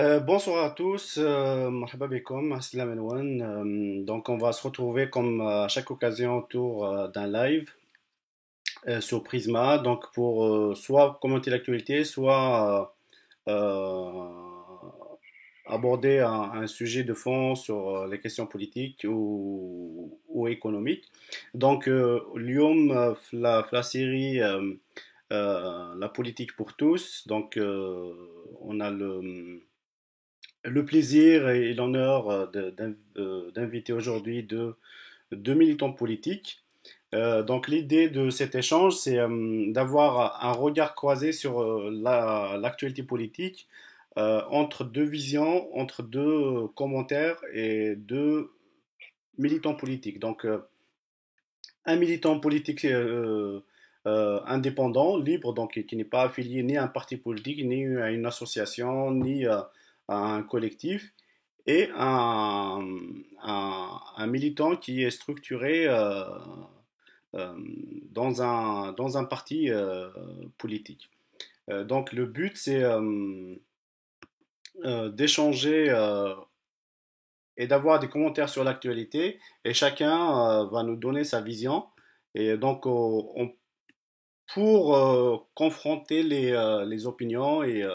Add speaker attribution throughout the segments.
Speaker 1: Euh, bonsoir à tous, euh, marhaba bikom, assalam alaikum. Euh, donc on va se retrouver comme à chaque occasion autour d'un live sur Prisma, donc pour soit commenter l'actualité, soit aborder un, sujet de fond sur les questions politiques ou, économiques. Donc Lyon, la, la série... la politique pour tous, donc on a le, le plaisir et l'honneur euh, euh, d'inviter aujourd'hui deux, militants politiques. Euh, donc l'idée de cet échange, c'est d'avoir un regard croisé sur la- l'actualité politique entre deux visions, entre deux commentaires et deux militants politiques. Donc un militant politique indépendant, libre, donc qui n'est pas affilié ni à un parti politique, ni à une association, ni à un collectif, et un, militant qui est structuré euh, euh, dans un, dans un parti euh, politique. Donc le but, c'est d'échanger et d'avoir des commentaires sur l'actualité, et chacun va nous donner sa vision. Et donc, on, on pour confronter les, les opinions et,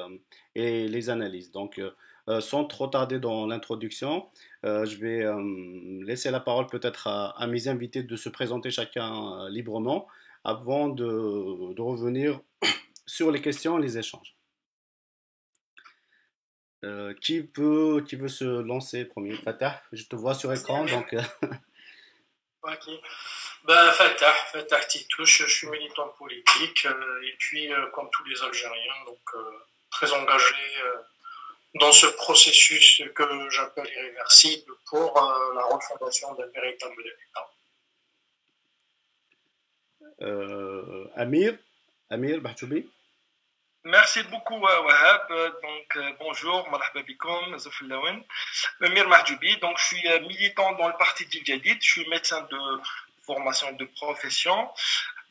Speaker 1: et les analyses. Donc, euh, sans trop tarder dans l'introduction, euh, je vais euh, laisser la parole peut-être à, à mes invités de se présenter chacun librement avant de, de revenir sur les questions et les échanges. Qui peut, qui veut se lancer premier? Fatah, je te vois sur écran, donc
Speaker 2: Ok. Ben, Fatah, Fatah Titouche, je suis militant politique et puis, comme tous les Algériens, donc très engagé dans ce processus que j'appelle irréversible pour euh, la refondation d'un véritable État.
Speaker 1: euh, Amir, Amir Bahtoubi.
Speaker 3: Merci beaucoup, euh, Wahab. Donc, euh, bonjour, marhaba bikoum, Zouflaouen. Amir Mahjoubi. Donc, je suis militant dans le parti Djadid. Je suis médecin de formation de profession.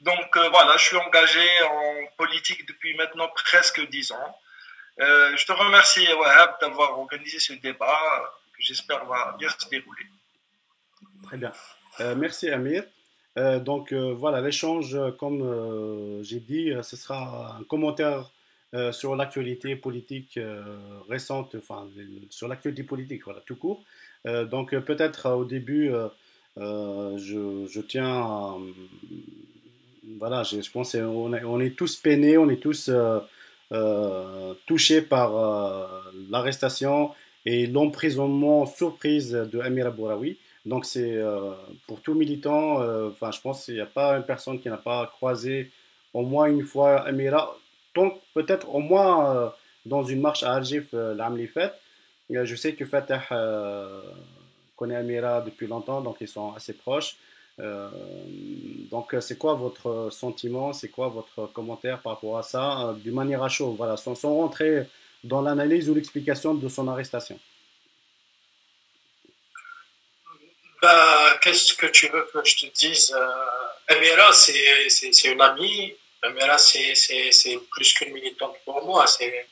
Speaker 3: Donc, euh, voilà, je suis engagé en politique depuis maintenant presque dix ans. Euh, je te remercie, Wahab, d'avoir organisé ce débat que j'espère va bien se dérouler.
Speaker 1: Très bien. Euh, merci Amir. Euh, donc voilà, l'échange, comme j'ai dit, ce sera un commentaire sur l'actualité politique récente, enfin sur l'actualité politique, voilà, tout court. Donc peut-être au début, je, tiens à, voilà, je, pense qu'on est, on est tous peinés, on est tous touchés par euh, l'arrestation et l'emprisonnement surprise de Amir Abouraoui. Donc c'est euh, pour tout militant, euh, enfin je pense qu'il n'y a pas une personne qui n'a pas croisé au moins une fois Amira, donc peut-être au moins euh, dans une marche à Alger euh, fait. Euh, Je sais que Fatah euh, connaît Amira depuis longtemps, donc ils sont assez proches. Euh, donc euh, c'est quoi votre sentiment, c'est quoi votre commentaire par rapport à ça, euh, d'une manière à chaud, voilà, sans, rentrer dans l'analyse ou l'explication de son arrestation.
Speaker 2: Ben, qu'est-ce que tu veux que je te dise euh, Amira, c'est une amie. Amira, c'est plus qu'une militante pour moi. C'est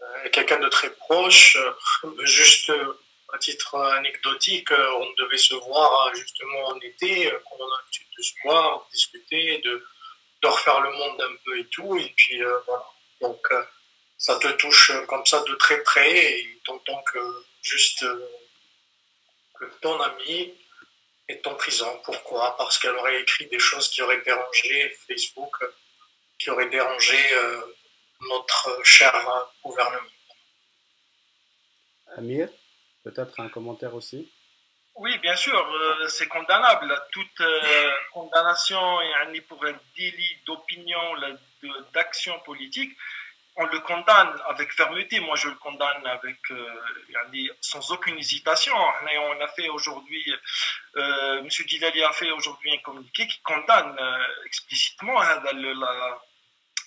Speaker 2: euh, quelqu'un de très proche. Euh, Juste euh, à titre anecdotique, euh, on devait se voir euh, justement en été, euh, quand on a l'habitude de se voir, de discuter, de, refaire le monde un peu et tout. Et puis euh, voilà. Donc euh, ça te touche euh, comme ça de très près et t'entends que juste euh, que ton ami est en prison. Pourquoi? Parce qu'elle aurait écrit des choses qui auraient dérangé Facebook, euh, qui auraient dérangé euh, notre euh, cher euh, gouvernement.
Speaker 1: Amir, peut-être un commentaire aussi.
Speaker 3: Oui, bien sûr, euh, c'est condamnable. Toute euh, condamnation pour un délit d'opinion, d'action politique, on le condamne avec fermeté. Moi, je le condamne avec euh, sans aucune hésitation. On a fait aujourd'hui, euh, M. Djilali a fait aujourd'hui un communiqué qui condamne explicitement hein,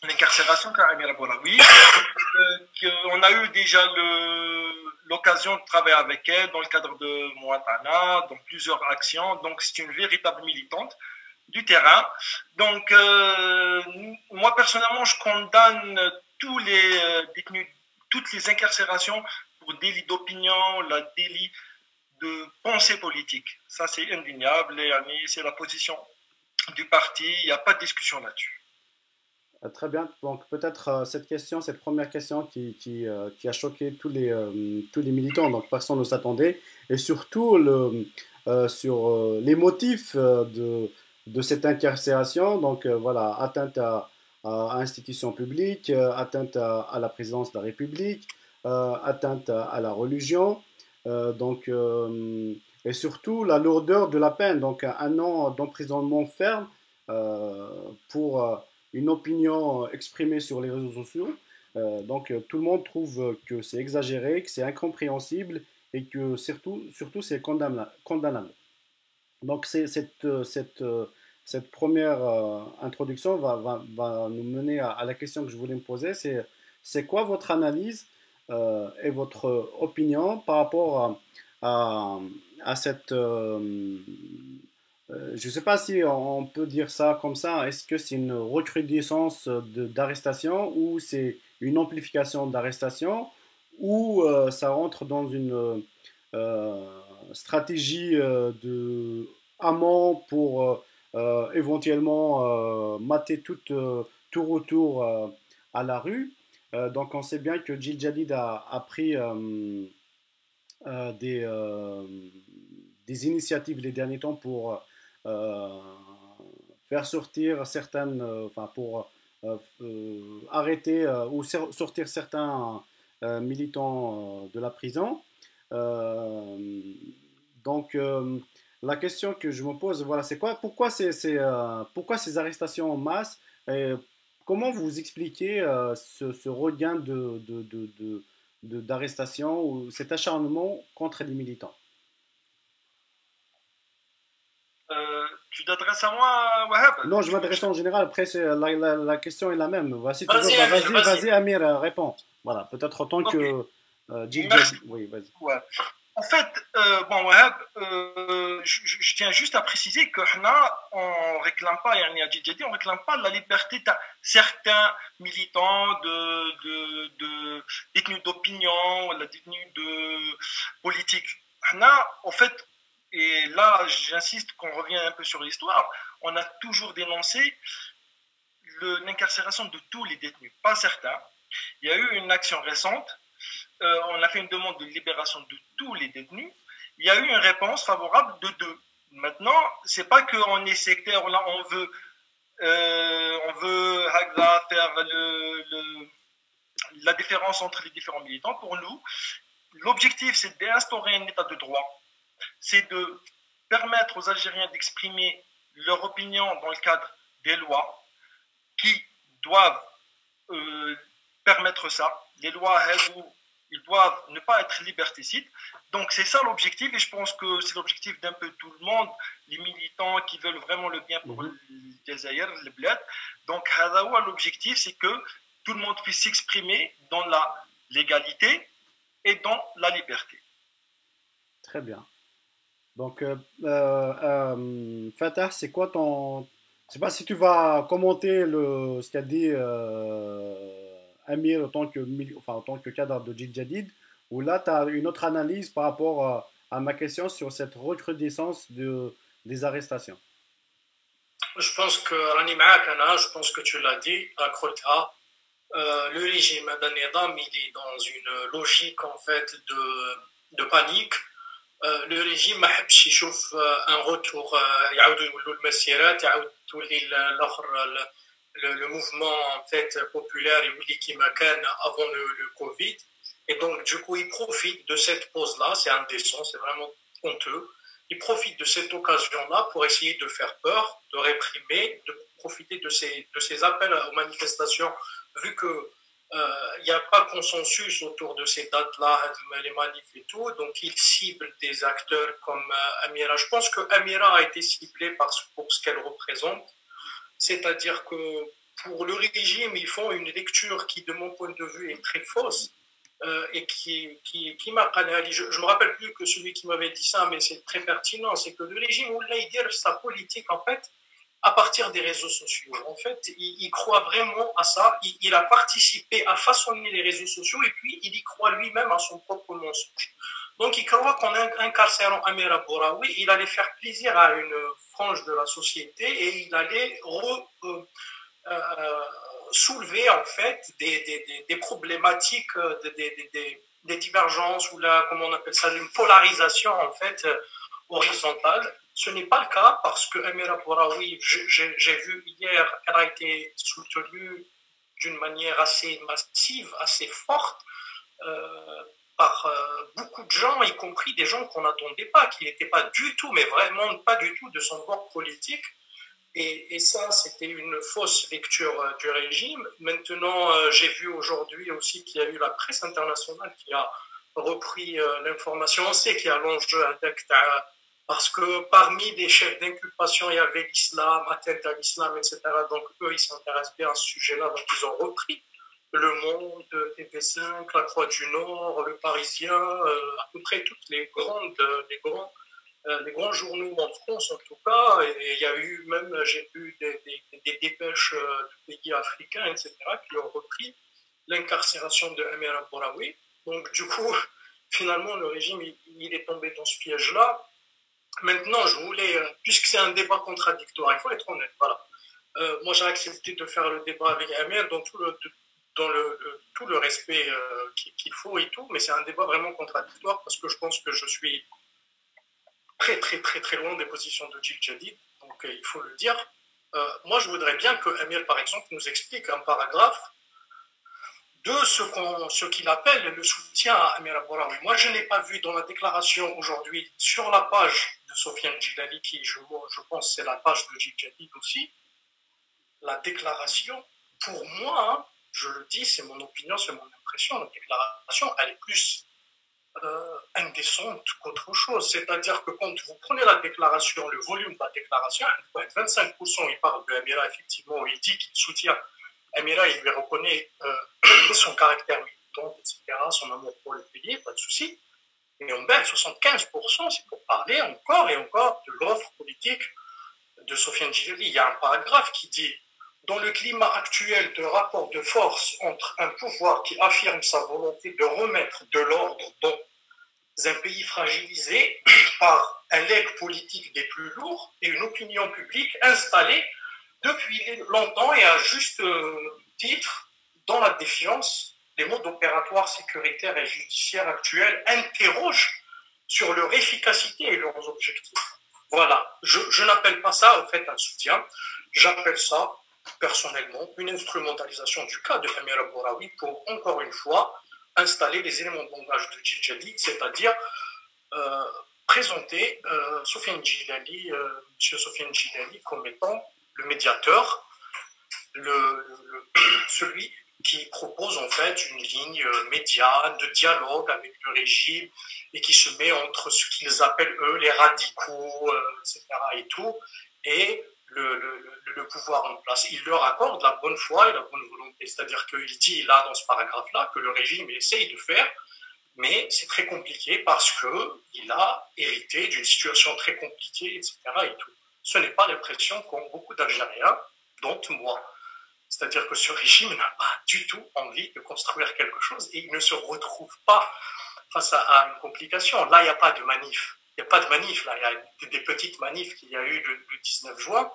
Speaker 3: l'incarcération. Euh, que- on a eu déjà le- l'occasion de travailler avec elle dans le cadre de Moatana, dans plusieurs actions. Donc, c'est une véritable militante du terrain. Donc, euh, moi, personnellement, je condamne tous les euh, détenus, toutes les incarcérations pour délit d'opinion, la délit de pensée politique. Ça, c'est indéniable et c'est la position du parti. Il n'y a pas de discussion là-dessus.
Speaker 1: Euh, très bien. Donc peut-être euh, cette question, cette première question qui, qui, euh, qui a choqué tous les, tous les militants, donc personne ne s'attendait, et surtout le, sur les motifs de, de cette incarcération. Donc voilà, atteinte à, à institutions publiques, atteinte à, à, la présidence de la République, atteinte à, la religion, donc, et surtout la lourdeur de la peine, donc un an d'emprisonnement ferme pour une opinion exprimée sur les réseaux sociaux. Euh, donc euh, tout le monde trouve que c'est exagéré, que c'est incompréhensible et que surtout, surtout c'est condamnable. Donc cette, première introduction va, nous mener à, la question que je voulais me poser, c'est, quoi votre analyse euh, et votre opinion par rapport à, cette euh, je ne sais pas si on peut dire ça comme ça. Est-ce que c'est une recrudescence d'arrestation ou c'est une amplification d'arrestation ou euh, ça rentre dans une euh, stratégie de amont pour éventuellement mater tout, tout retour à la rue. donc on sait bien que Gilles Jadid a, pris des, initiatives les derniers temps pour euh, faire sortir certaines, euh, enfin pour euh, arrêter ou sortir certains militants de la prison. donc la question que je me pose, voilà, c'est quoi Pourquoi ces, pourquoi ces arrestations en masse? Et Comment vous expliquez ce, regain de, ou cet acharnement contre les militants?
Speaker 3: Tu t'adresses à moi, Wahab?
Speaker 1: Non, je m'adresse en général. Après, la, la, la, question est la même. Vas-y, vas-y, vas-y, Amir, euh, réponds. Voilà, peut-être autant que euh,
Speaker 3: Oui, vas-y. Ouais. En fait, euh, bon, Wahab, euh, je, je, tiens juste à préciser que on réclame pas, on réclame pas la liberté de certains militants de, de, de détenus d'opinion, la détenus de politique. en fait, et là, j'insiste qu'on revient un peu sur l'histoire, on a toujours dénoncé l'incarcération de tous les détenus, pas certains. Il y a eu une action récente, euh, on a fait une demande de libération de tous les détenus. Il y a eu une réponse favorable de deux. Maintenant, c'est pas qu'on est sectaire, là, on veut, euh, on veut faire le, la différence entre les différents militants. Pour nous, l'objectif, c'est d'instaurer un état de droit c'est de permettre aux Algériens d'exprimer leur opinion dans le cadre des lois qui doivent euh, permettre ça. Les lois, ils doivent ne pas être liberticides. Donc c'est ça l'objectif et je pense que c'est l'objectif d'un peu tout le monde, les militants qui veulent vraiment le bien pour mhm. les Jazair, le bled. Donc l'objectif c'est que tout le monde puisse s'exprimer dans la légalité et dans la liberté.
Speaker 1: Très bien. Donc, euh, euh, euh, Fatah, c'est quoi ton. Je sais pas si tu vas commenter le, ce qu'a dit Amir en tant, que, cadre de Jil Jadid, ou là, tu as une autre analyse par rapport à, ma question sur cette recrudescence de, des arrestations.
Speaker 2: Je pense que, Rani je pense que tu l'as dit, le régime d'Anedam, il est dans une logique en fait de, de panique euh, le régime ما حبش يشوف un retour يعاودوا يولوا المسيرات يعاود تولي الاخر le mouvement en fait populaire يولي كيما كان avant le, le Covid et donc du coup il profite de cette pause là c'est indécent c'est vraiment honteux il profite de cette occasion là pour essayer de faire peur de réprimer de profiter de ces de ces appels aux manifestations vu que il euh, n'y a pas consensus autour de ces dates-là, les manifs et tout, donc il cible des acteurs comme euh, Amira. Je pense que Amira a été ciblée pour ce qu'elle représente, c'est-à-dire que pour le régime, ils font une lecture qui, de mon point de vue, est très fausse. Euh, et qui, qui, qui m'a je, je me rappelle plus que celui qui m'avait dit ça, mais c'est très pertinent, c'est que le régime, dit sa politique, en fait, à partir des réseaux sociaux. En fait, il, croit vraiment à ça. Il, a participé à façonner les réseaux sociaux et puis il y croit lui-même à son propre mensonge. Donc, il croit qu'en incarcérant Amir Abouraoui, il allait faire plaisir à une frange de la société et il allait euh, euh, soulever en fait des, des, des, problématiques, euh, des, des, divergences ou la, comment on appelle ça, une polarisation en fait horizontale. Ce n'est pas le cas parce que Amira Bouraoui, j'ai vu hier, elle a été soutenue d'une manière assez massive, assez forte euh, par euh, beaucoup de gens, y compris des gens qu'on n'attendait pas, qui n'étaient pas du tout, mais vraiment pas du tout de son bord politique. Et, ça, c'était une fausse lecture euh, du régime. Maintenant, j'ai vu aujourd'hui aussi qu'il y a eu la presse internationale qui a repris l'information. On sait qu'il y a l'enjeu à parce que parmi les chefs d'inculpation, il y avait l'islam, atteinte à l'islam, etc. Donc eux, ils s'intéressent bien à ce sujet-là, donc ils ont repris Le Monde, TV5, La Croix du Nord, Le Parisien, euh, à peu près toutes les grandes, les grands, euh, les grands journaux en France en tout cas. Et il y a eu même, j'ai vu des, dépêches euh, de pays africains, etc., qui ont repris l'incarcération de Amir Abouraoui. Donc du coup, finalement, le régime, il est tombé dans ce piège-là Maintenant, je voulais, euh, puisque c'est un débat contradictoire, il faut être honnête, voilà. Euh, moi, j'ai accepté de faire le débat avec Amir dans tout le, tout le respect euh, qu'il faut et tout, mais c'est un débat vraiment contradictoire parce que je pense que je suis très, très, très, très loin des positions de Gilles Jadid, donc il faut le dire. moi, je voudrais bien que Amir, par exemple, nous explique un paragraphe de ce qu'il appelle le soutien à Amir Abouraoui. Moi, je n'ai pas vu dans la déclaration aujourd'hui sur la page de Sofiane Djidali, qui je, je pense c'est la page de Jadid aussi, la déclaration, pour moi, hein, je le dis, c'est mon opinion, c'est mon impression, la déclaration, elle est plus euh, indécente qu'autre chose. C'est-à-dire que quand vous prenez la déclaration, le volume de la déclaration, elle peut être 25%, il parle de Amira, effectivement, il dit qu'il soutient Amira, il lui reconnaît euh, son caractère militant, etc., son amour pour le pays, pas de souci. Et on baisse 75%, c'est pour parler encore et encore de l'offre politique de Sofiane Gileli. Il y a un paragraphe qui dit dans le climat actuel de rapport de force entre un pouvoir qui affirme sa volonté de remettre de l'ordre dans un pays fragilisé par un legs politique des plus lourds et une opinion publique installée depuis longtemps et à juste euh, titre dans la défiance les modes opératoires sécuritaires et judiciaires actuels interrogent sur leur efficacité et leurs objectifs. Voilà, je, n'appelle pas ça en fait un soutien, j'appelle ça personnellement une instrumentalisation du cas de Amir Bouraoui pour encore une fois installer les éléments de langage de Djidjali, c'est-à-dire euh, présenter euh, euh, M. Sofiane Djidjali comme étant le médiateur, celui qui propose en fait une ligne euh, médiane de dialogue avec le régime et qui se met entre ce qu'ils appellent eux les radicaux, euh, etc. et tout, et le, le, le, pouvoir en place. Il leur accorde la bonne foi et la bonne volonté. C'est-à-dire qu'il dit là dans ce paragraphe-là que le régime essaye de faire, mais c'est très compliqué parce que il a hérité d'une situation très compliquée, etc. et tout. Ce n'est pas l'impression qu'ont beaucoup d'Algériens, dont moi. C'est-à-dire que ce régime n'a pas du tout envie de construire quelque chose et il ne se retrouve pas face à, une complication. Là, il n'y a pas de manif. Il n'y a pas de manif, là. Il y a des petites manifs qu'il y a eu le, 19 juin,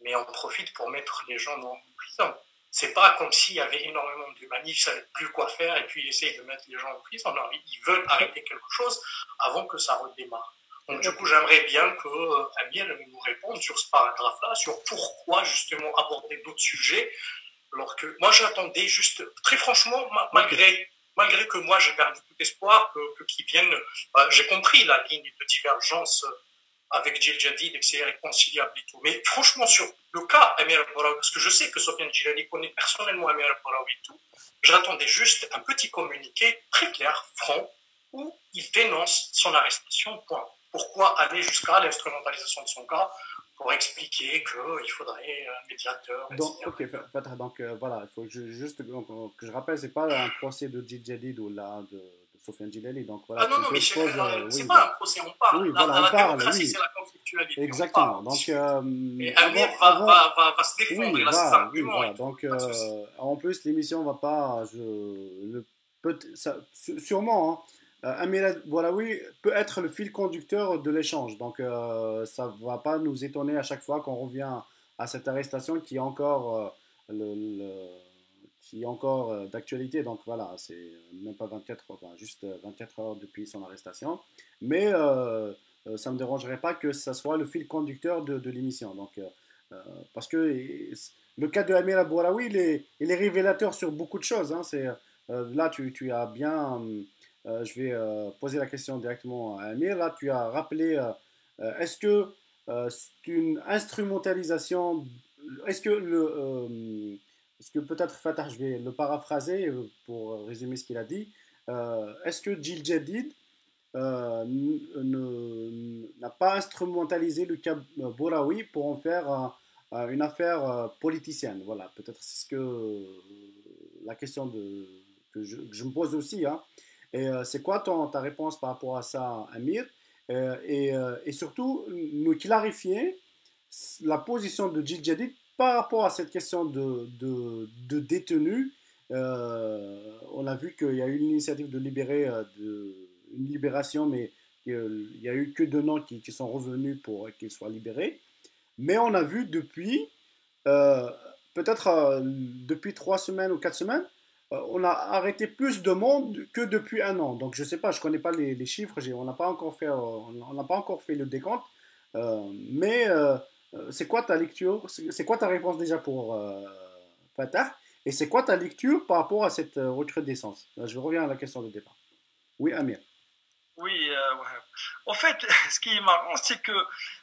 Speaker 2: mais on profite pour mettre les gens en prison. C'est pas comme s'il y avait énormément de manifs, ils savaient plus quoi faire et puis ils essayent de mettre les gens en prison. Non, ils veulent arrêter quelque chose avant que ça redémarre. Donc, du coup, j'aimerais bien que euh, Amir nous réponde sur ce paragraphe-là, sur pourquoi justement aborder d'autres sujets, alors que moi j'attendais juste, très franchement, malgré, malgré que moi j'ai perdu tout espoir que, qu'ils viennent, bah, j'ai compris la ligne de divergence avec Gilles Jadid et que c'est réconciliable et tout. Mais franchement, sur le cas Amir parce que je sais que Sofiane Gilali connaît personnellement Amir Boraoui et tout, j'attendais juste un petit communiqué très clair, franc, où il dénonce son arrestation, point pourquoi aller jusqu'à l'instrumentalisation de son cas pour expliquer qu'il faudrait un médiateur,
Speaker 1: Donc, ok, donc euh, voilà, il faut juste que, je rappelle, c'est pas un procès de Jadid ou là de, Sofiane Gilali. Donc
Speaker 2: voilà. Ah non, non, mais c'est oui, pas un procès, on parle. Oui, voilà, la, on parle. Oui. c'est la conflictualité.
Speaker 1: Exactement. Donc, euh,
Speaker 2: et Amir va, va, va, va, se défendre, il a ses arguments.
Speaker 1: Voilà. Donc, euh, en plus, l'émission va pas. Je, le, peut, ça, sûrement, hein, euh, Amir Bouraoui peut être le fil conducteur de l'échange. Donc, euh, ça ne va pas nous étonner à chaque fois qu'on revient à cette arrestation qui est encore, euh, encore d'actualité. Donc, voilà, c'est même pas 24 heures, enfin, juste 24 heures depuis son arrestation. Mais ça ne me dérangerait pas que ça soit le fil conducteur de, l'émission. Donc, parce que le cas de Amir Bouraoui, il est, révélateur sur beaucoup de choses. Hein. Là, tu, tu as bien euh, je vais euh, poser la question directement à Amir. Là, tu as rappelé, euh, est-ce que c'est une instrumentalisation, est-ce que le... est que peut-être Fatah, je vais le paraphraser pour résumer ce qu'il a dit. Est-ce que Jill Jadid n'a pas instrumentalisé le cas Bouraoui pour en faire une affaire politicienne? Voilà, peut-être c'est ce que la question que, je, je, me pose aussi. Hein. Et euh, c'est quoi ton, ta réponse par rapport à ça, Amir? Euh, et, euh, et, surtout, nous clarifier la position de Jill Jadid par rapport à cette question de, de, détenus. on a vu qu'il y a eu une initiative de libérer, de, une libération, mais il n'y a eu que deux noms qui, qui sont revenus pour qu'ils soient libérés. Mais on a vu depuis, peut-être depuis trois semaines ou quatre semaines, on a arrêté plus de monde que depuis un an. Donc je ne sais pas, je ne connais pas les, chiffres, on n'a pas, encore fait, euh, on pas encore fait le décompte. Euh, mais c'est quoi ta lecture? C'est quoi ta réponse déjà pour Fatah? Et c'est quoi ta lecture par rapport à cette recrudescence? Je reviens à la question de départ. Oui, Amir.
Speaker 3: Oui, en fait, ce qui est marrant, c'est que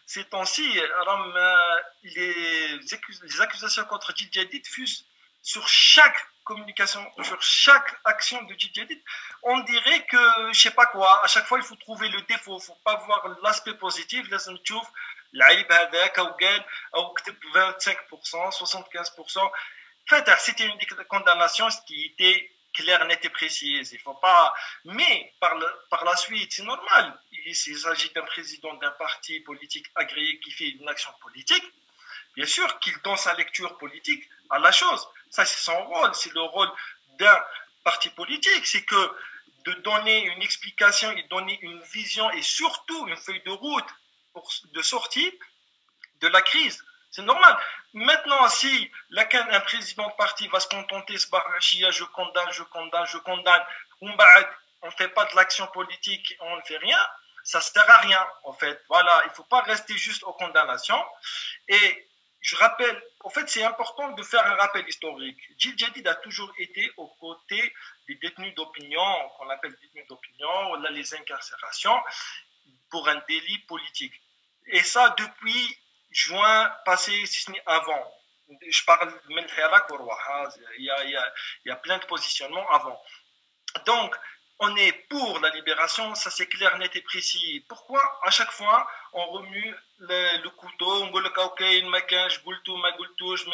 Speaker 3: ces temps-ci, les, accusations contre Djadid fusent sur chaque communication, sur chaque action de Djidjadid, on dirait que, je sais pas quoi, à chaque fois, il faut trouver le défaut, il faut pas voir l'aspect positif, لازم تشوف العيب هذاك او قال او كتب 25% 75% fait c'était une condamnation qui était claire, nette et précise. Il faut pas. Mais par, le, par la suite, c'est normal. Il, s'agit d'un président d'un parti politique agréé qui fait une action politique. Bien sûr qu'il donne sa lecture politique à la chose. Ça, c'est son rôle. C'est le rôle d'un parti politique. C'est que de donner une explication et donner une vision et surtout une feuille de route pour, de sortie de la crise. C'est normal. Maintenant, si un président de parti va se contenter, ce barachia, je condamne, je condamne, je condamne, on ne fait pas de l'action politique, on ne fait rien, ça sert à rien, en fait. Voilà, il ne faut pas rester juste aux condamnations. Et je rappelle, en fait, c'est important de faire un rappel historique. Gilles Jadid a toujours été aux côtés des détenus d'opinion, qu'on appelle détenus d'opinion, ou les incarcérations, pour un délit politique. Et ça, depuis juin passé, si ce n'est avant. Je parle de il y a, il y a plein de positionnements avant. Donc, on est pour la libération, ça c'est clair, net et précis. Pourquoi à chaque fois on remue le, le couteau, on dit ok, je goultou, ma goultou, je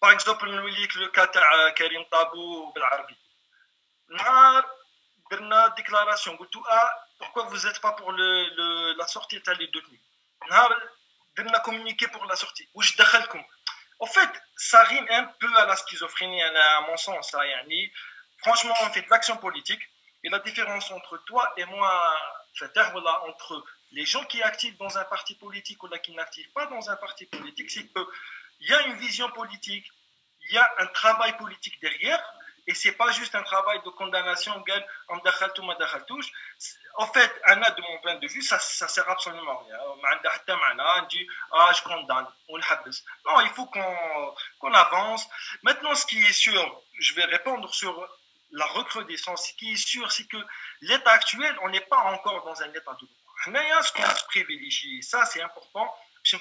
Speaker 3: Par exemple, nous lit le cas de euh, Karim Tabou, Belarabi. Nous déclaration, goultou, ah, pourquoi vous n'êtes pas pour le, le, la sortie de les détenus Nous avons communiqué pour la sortie. Où je En fait, ça rime un peu à la schizophrénie, à mon sens, à yani. Franchement, on fait de l'action politique. Et la différence entre toi et moi, voilà, entre les gens qui activent dans un parti politique ou qui n'activent pas dans un parti politique, c'est qu'il y a une vision politique, il y a un travail politique derrière, et c'est pas juste un travail de condamnation, en fait, Anna, de mon point de vue, ça, ça sert absolument à rien. On dit, ah, je condamne, on Non, il faut qu'on qu'on avance. Maintenant, ce qui est sûr, je vais répondre sur la recrudescence. Ce qui est sûr, c'est que l'état actuel, on n'est pas encore dans un état de droit. a ce qu'on se privilégie, ça c'est important. Je me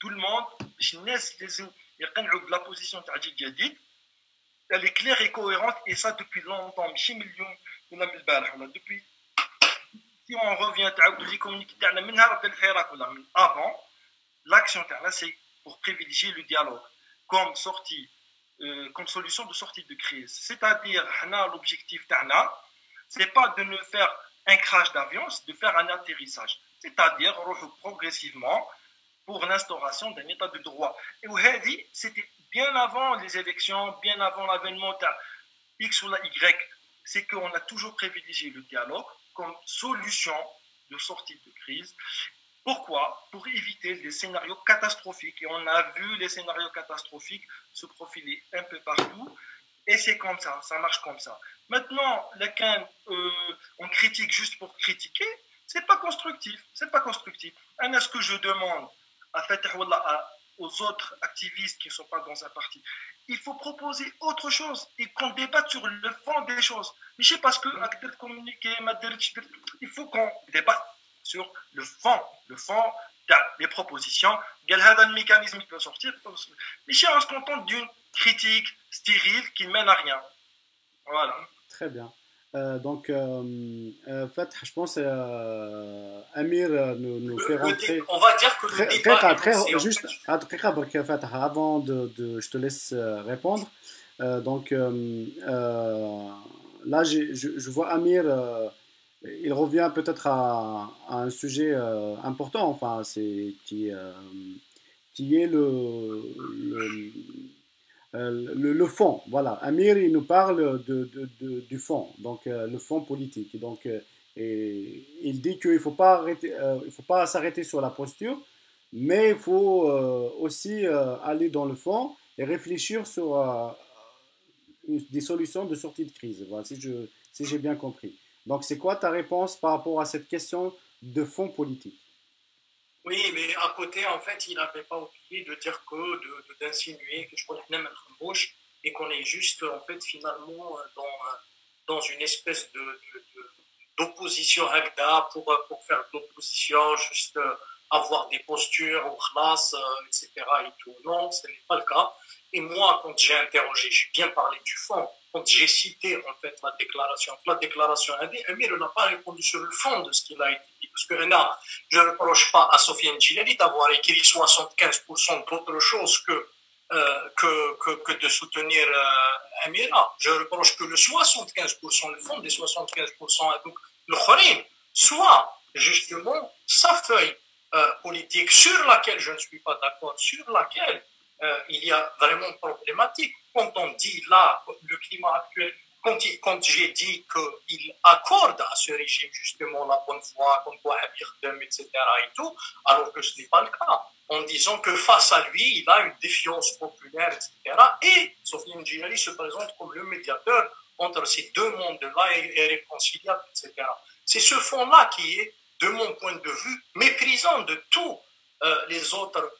Speaker 3: tout le monde, je de la position de elle est claire et cohérente, et ça depuis longtemps. Depuis, si on revient à les communiqués, avant, l'action c'est pour privilégier le dialogue comme sortie comme solution de sortie de crise. C'est-à-dire, l'objectif d'Ana, c'est pas de ne faire un crash d'avion, c'est de faire un atterrissage. C'est-à-dire, progressivement pour l'instauration d'un état de droit. Et c'était bien avant les élections, bien avant l'avènement X ou la Y. C'est qu'on a toujours privilégié le dialogue comme solution de sortie de crise. Pourquoi? Pour éviter des scénarios catastrophiques. Et on a vu les scénarios catastrophiques se profiler un peu partout. Et c'est comme ça, ça marche comme ça. Maintenant, euh, on critique juste pour critiquer, c'est pas constructif. C'est pas constructif. Est-ce que je demande à aux autres activistes qui ne sont pas dans un parti, il faut proposer autre chose et qu'on débatte sur le fond des choses. Mais je sais parce que il faut qu'on débatte sur le fond, le fond des propositions. Il y a un mécanisme qui peut sortir? Mais on se contente d'une critique stérile qui ne mène à rien. Voilà.
Speaker 1: Très bien. Euh, donc, euh, euh, je pense euh, Amir nous, nous fait rentrer.
Speaker 2: On va dire que le débat
Speaker 1: très, très, juste, avant de, de, je te laisse répondre. donc, là, je, je, vois Amir, il revient peut-être à, un sujet important, enfin, c'est qui, qui est le, le euh, le, fond, voilà. Amir, il nous parle de, du fond, donc euh, le fond politique. Donc, euh, il dit qu'il ne faut pas s'arrêter sur la posture, mais il faut aussi aller dans le fond et réfléchir sur des solutions de sortie de crise. Voilà, si j'ai si bien compris. Donc, c'est quoi ta réponse par rapport à cette question de fond politique?
Speaker 2: Oui, mais à côté, en fait, il n'avait pas oublié de dire que, d'insinuer que je pourrais même être bouche et qu'on est juste, en fait, finalement, dans, dans une espèce de, d'opposition Hagda pour, pour faire de l'opposition, juste euh, avoir des postures ou classe, euh, etc. Non, ce n'est pas le cas. Et moi, quand j'ai interrogé, j'ai bien parlé du fond. Quand j'ai cité en fait la déclaration, la déclaration Amir n'a pas répondu sur le fond de ce qu'il a été dit. Parce que là, je ne reproche pas à Sofiane Gilali d'avoir écrit 75% d'autre chose que, que, que, de soutenir euh, Amira. Je reproche que le 75%, le fond des 75%, donc le Khorim, soit justement sa feuille euh, politique sur laquelle je ne suis pas d'accord, sur laquelle euh, il y a vraiment problématique. Quand on dit là, le climat actuel, quand, quand j'ai dit qu'il accorde à ce régime justement la bonne foi, comme quoi etc. et tout, alors que ce n'est pas le cas. En disant que face à lui, il a une défiance populaire, etc. Et Sofiane Djinali se présente comme le médiateur entre ces deux mondes-là et, réconciliable, etc. C'est ce fond-là qui est, de mon point de vue, méprisant de tous euh, les autres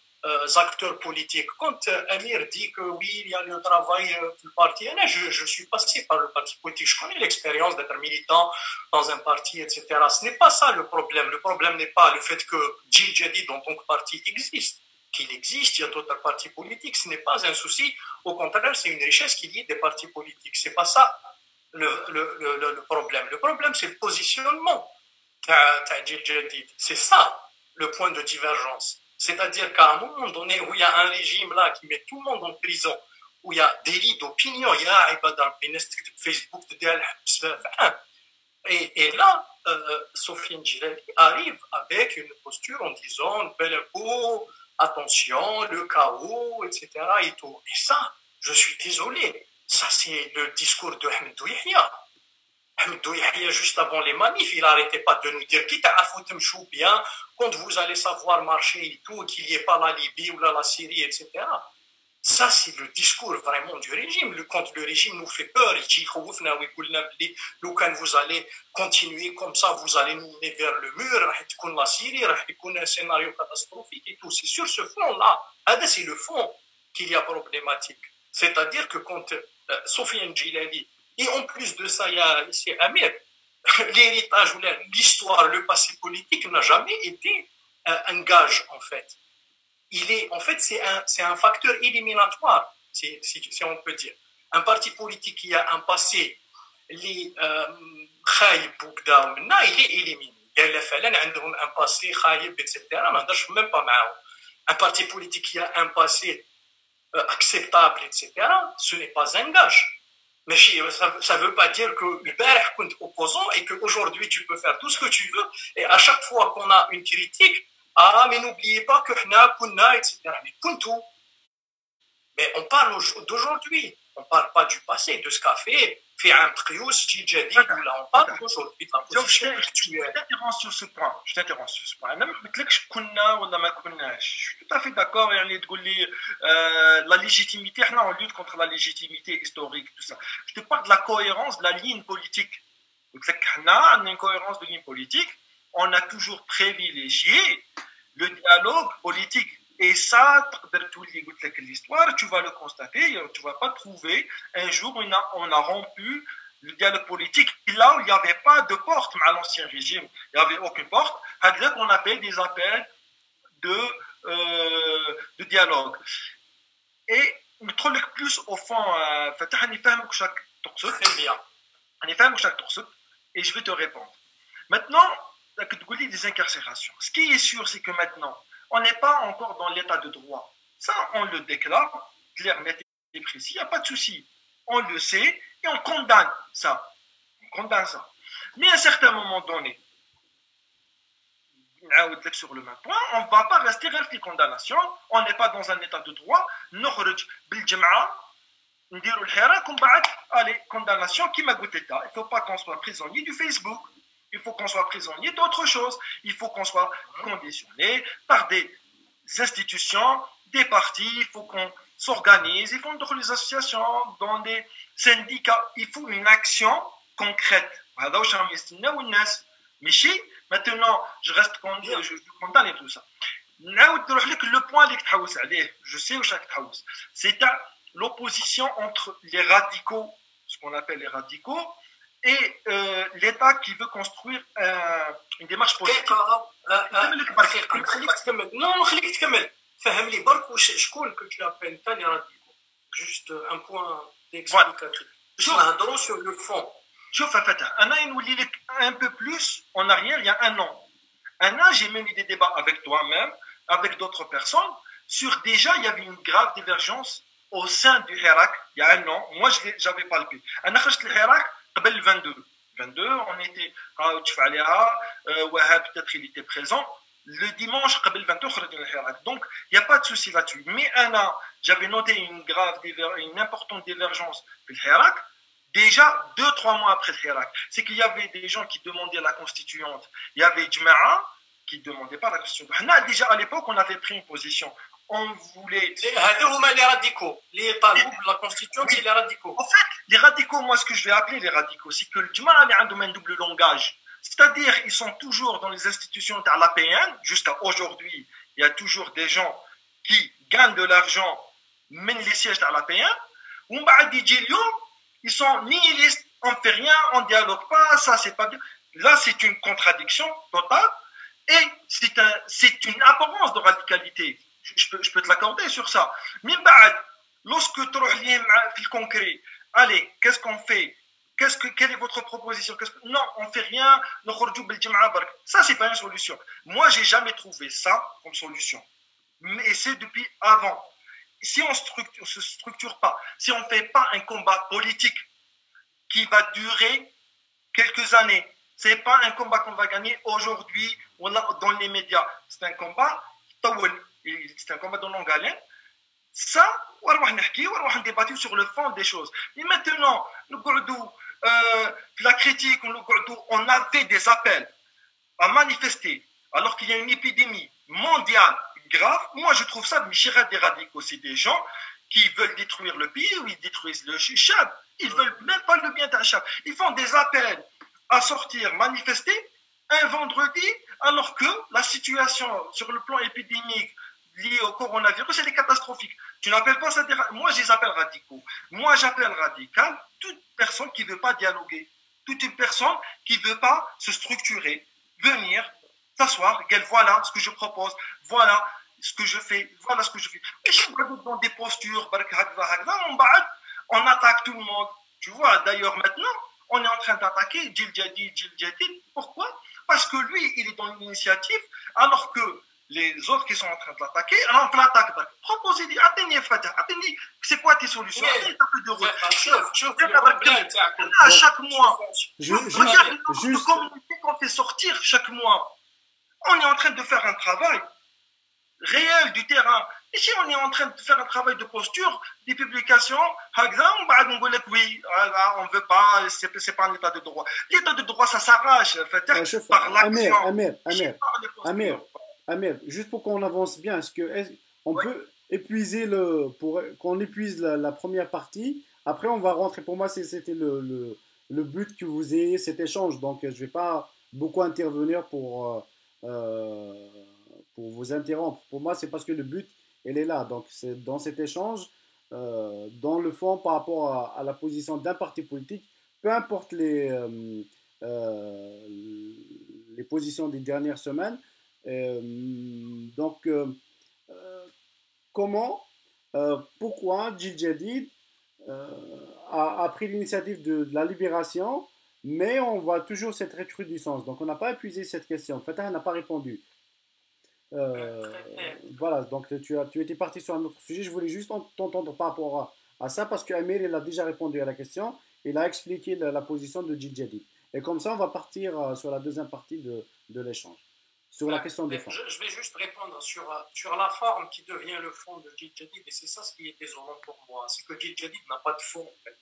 Speaker 2: acteurs politiques. Quand euh, Amir dit que oui, il y a le travail euh, du parti, je, suis passé par le parti politique, je connais l'expérience d'être militant dans un parti, etc. Ce n'est pas ça le problème. Le problème n'est pas le fait que Jadid, dans ton parti, existe. Qu'il existe, il y a d'autres partis politiques, ce n'est pas un souci. Au contraire, c'est une richesse qu'il y ait des partis politiques. C'est pas ça le, le problème. Le problème, c'est le positionnement. C'est ça le point de divergence. C'est-à-dire qu'à un moment donné où il y a un régime là qui met tout le monde en prison, où il y a des lits d'opinion, il y a Facebook, et, et là, euh, Sophie Njilali arrive avec une posture en disant oh, attention, le chaos, etc. Et, tout. et ça, je suis désolé, ça c'est le discours de Hamidou Yahya. Hamidou Yahya, juste avant les manifs, il n'arrêtait pas de nous dire quitte à chou bien, quand vous allez savoir marcher et tout, qu'il n'y ait pas la Libye ou la, Syrie, etc. Ça, c'est le discours vraiment du régime. Le, quand le régime nous fait peur, il dit, quand vous allez continuer comme ça, vous allez nous mener vers le mur, la Syrie, un scénario catastrophique et tout. C'est sur ce fond-là, c'est le fond qu'il y a problématique. C'est-à-dire que quand euh, Sofiane Gilali, et en plus de ça, il y a ici Amir, l'héritage ou l'histoire, le passé politique n'a jamais été un gage, en fait. Il est, en fait, c'est un, c'est un facteur éliminatoire, si, si, on peut dire. Un parti politique qui a un passé, les خايب وكذا il est éliminé قال فعلا عندهم un passé خايب etc ما نقدرش même pas معاهم un parti politique qui a un passé acceptable, etc., ce n'est pas un gage. Mais ça ne veut pas dire que le opposant et qu'aujourd'hui tu peux faire tout ce que tu veux. Et à chaque fois qu'on a une critique, ah, mais n'oubliez pas que Hna, etc. Mais tout. Mais on parle d'aujourd'hui. On ne parle pas du passé, de ce qu'a fait في عام تقيوس جي جديد ولا اون بارل اجوردي
Speaker 3: je t'interromps sur ce point je t'interromps sur ce point انا ما قلتلكش كنا ولا ما كناش tout à fait d'accord يعني تقول لي la légitimité احنا on lutte contre la légitimité historique tout ça je te parle de la cohérence de la ligne politique قلت لك احنا عندنا une cohérence de ligne politique on a toujours privilégié le dialogue politique et ça, l'histoire, tu vas le constater, tu ne vas pas trouver un jour où on a, rompu le dialogue politique. là où il n'y avait pas de porte à l'ancien régime, il n'y avait aucune porte, on appelle des appels de, euh, dialogue. Et on plus au fond, euh, et je vais te répondre. Maintenant, tu des incarcérations. Ce qui est sûr, c'est que maintenant, on n'est pas encore dans l'état de droit. Ça, on le déclare, clair, net et précis, il n'y a pas de souci. On le sait et on condamne ça. On condamne ça. Mais à un certain moment donné, sur le même point, on ne va pas rester reste les condamnations, on n'est pas dans un état de droit, نخرج بالجمعة نديروا الحراك ومن بعد allez condamnation qui m'a goûté Il ne faut pas qu'on soit prisonnier du Facebook il faut qu'on soit prisonnier d'autre chose. Il faut qu'on soit conditionné par des institutions, des partis, il faut qu'on s'organise, il faut dans les associations, dans des syndicats, il faut une action concrète. Maintenant, je reste content, je content et tout ça. Le point je sais où chaque c'est l'opposition entre les radicaux, ce qu'on appelle les radicaux, et euh, l'État qui veut construire euh, une démarche politique.
Speaker 2: Non, خليك تكمل فهم لي برك واش شكون que tu appelles ثاني راديكو juste un point d'explication شوف نهضروا sur le fond
Speaker 3: شوف فتح انا نولي لك un peu plus en arrière il y a un an un an j'ai mené des débats avec toi-même avec d'autres personnes sur déjà il y avait une grave divergence au sein du Hirak il y a un an moi j'avais palpé انا خرجت الحراك قبل 22 22 on était quand tu fais euh, Wahab peut-être il était présent le dimanche قبل 22 donc il n'y a pas de souci là-dessus mais un an j'avais noté une grave une importante divergence le Hirak déjà deux trois mois après le Hirak c'est qu'il y avait des gens qui demandaient la constituante il y avait Jma'a qui ne demandait pas la constituante déjà à l'époque on avait pris une position on voulait.
Speaker 2: les radicaux. Les la constitution, c'est les radicaux.
Speaker 3: En fait, les radicaux, moi, ce que je vais appeler les radicaux, c'est que le Djuma est un domaine double langage. C'est-à-dire, ils sont toujours dans les institutions de l'APN. Jusqu'à aujourd'hui, il y a toujours des gens qui gagnent de l'argent, mènent les sièges de l'APN. Ou ils sont nihilistes. On ne fait rien, on ne dialogue pas, ça, c'est pas bien. Là, c'est une contradiction totale. Et c'est un, une apparence de radicalité je peux, te l'accorder sur ça. Mais lorsque tu le concret, allez, qu'est-ce qu'on fait? Qu'est-ce que, quelle est votre proposition? Que, Non, on fait rien. Ça, c'est pas une solution. Moi, j'ai jamais trouvé ça comme solution. Mais c'est depuis avant. Si on structure, se structure pas, si on fait pas un combat politique qui va durer quelques années, c'est pas un combat qu'on va gagner aujourd'hui ou dans les médias. C'est un combat c'est un combat de longue haleine. Ça, on va on débattre sur le fond des choses. Mais maintenant, nous euh, la critique, on a fait des appels à manifester alors qu'il y a une épidémie mondiale grave. Moi, je trouve ça des radicaux. C'est des gens qui veulent détruire le pays ou ils détruisent le Chad. Ils veulent même pas le bien d'un Chad. Ils font des appels à sortir, manifester un vendredi, alors que la situation sur le plan épidémique liées au coronavirus, elle est catastrophique. Tu n'appelles pas ça. Moi, je les appelle radicaux. Moi, j'appelle radical toute personne qui ne veut pas dialoguer. Toute personne qui ne veut pas se structurer, venir, s'asseoir, dire voilà ce que je propose, voilà ce que je fais, voilà ce que je fais. Et je dans des postures, on attaque tout le monde. Tu vois, d'ailleurs, maintenant, on est en train d'attaquer Djil Jadid, Pourquoi? Parce que lui, il est dans l'initiative, alors que les autres qui sont en train de l'attaquer, alors on l'attaque. Proposez, atteignez Fatah, atteignez, c'est quoi tes solutions? Atteignez ta de route. À chaque mois, regarde le communauté qu'on fait sortir chaque mois. On est en train de faire un travail réel du terrain. Ici, on est en train de faire un travail de posture, des publications. on dit oui, on ne veut pas, ce n'est pas un état de droit. L'état de droit, ça s'arrache par l'action.
Speaker 1: Amir, Amir, Amir, Amir, juste pour qu'on avance bien, est-ce que on peut épuiser le, pour qu'on épuise la, première partie. Après, on va rentrer. Pour moi, c'était le, le, le, but que vous ayez cet échange. Donc, je ne vais pas beaucoup intervenir pour, euh, euh, pour vous interrompre. Pour moi, c'est parce que le but elle est là. Donc, c'est dans cet échange, euh, dans le fond, par rapport à, la position d'un parti politique, peu importe les, euh, les positions des dernières semaines. Donc, comment, pourquoi Gilles Jadid a, pris l'initiative de, la libération, mais on voit toujours cette recrudescence. Donc, on n'a pas épuisé cette question. Fatah n'a pas répondu. Euh, voilà, donc tu, as, tu étais parti sur un autre sujet. Je voulais juste t'entendre par rapport à, ça parce qu'Amir, il a déjà répondu à la question. Il a expliqué la, position de Djidjadi. Et comme ça, on va partir euh, sur la deuxième partie de, de l'échange sur la question du fond.
Speaker 2: Je, vais juste répondre sur, euh, sur la forme qui devient le fond de Gil Jadid, et c'est ça ce qui est désolant pour moi, c'est que Gil Jadid n'a pas de fond. En fait.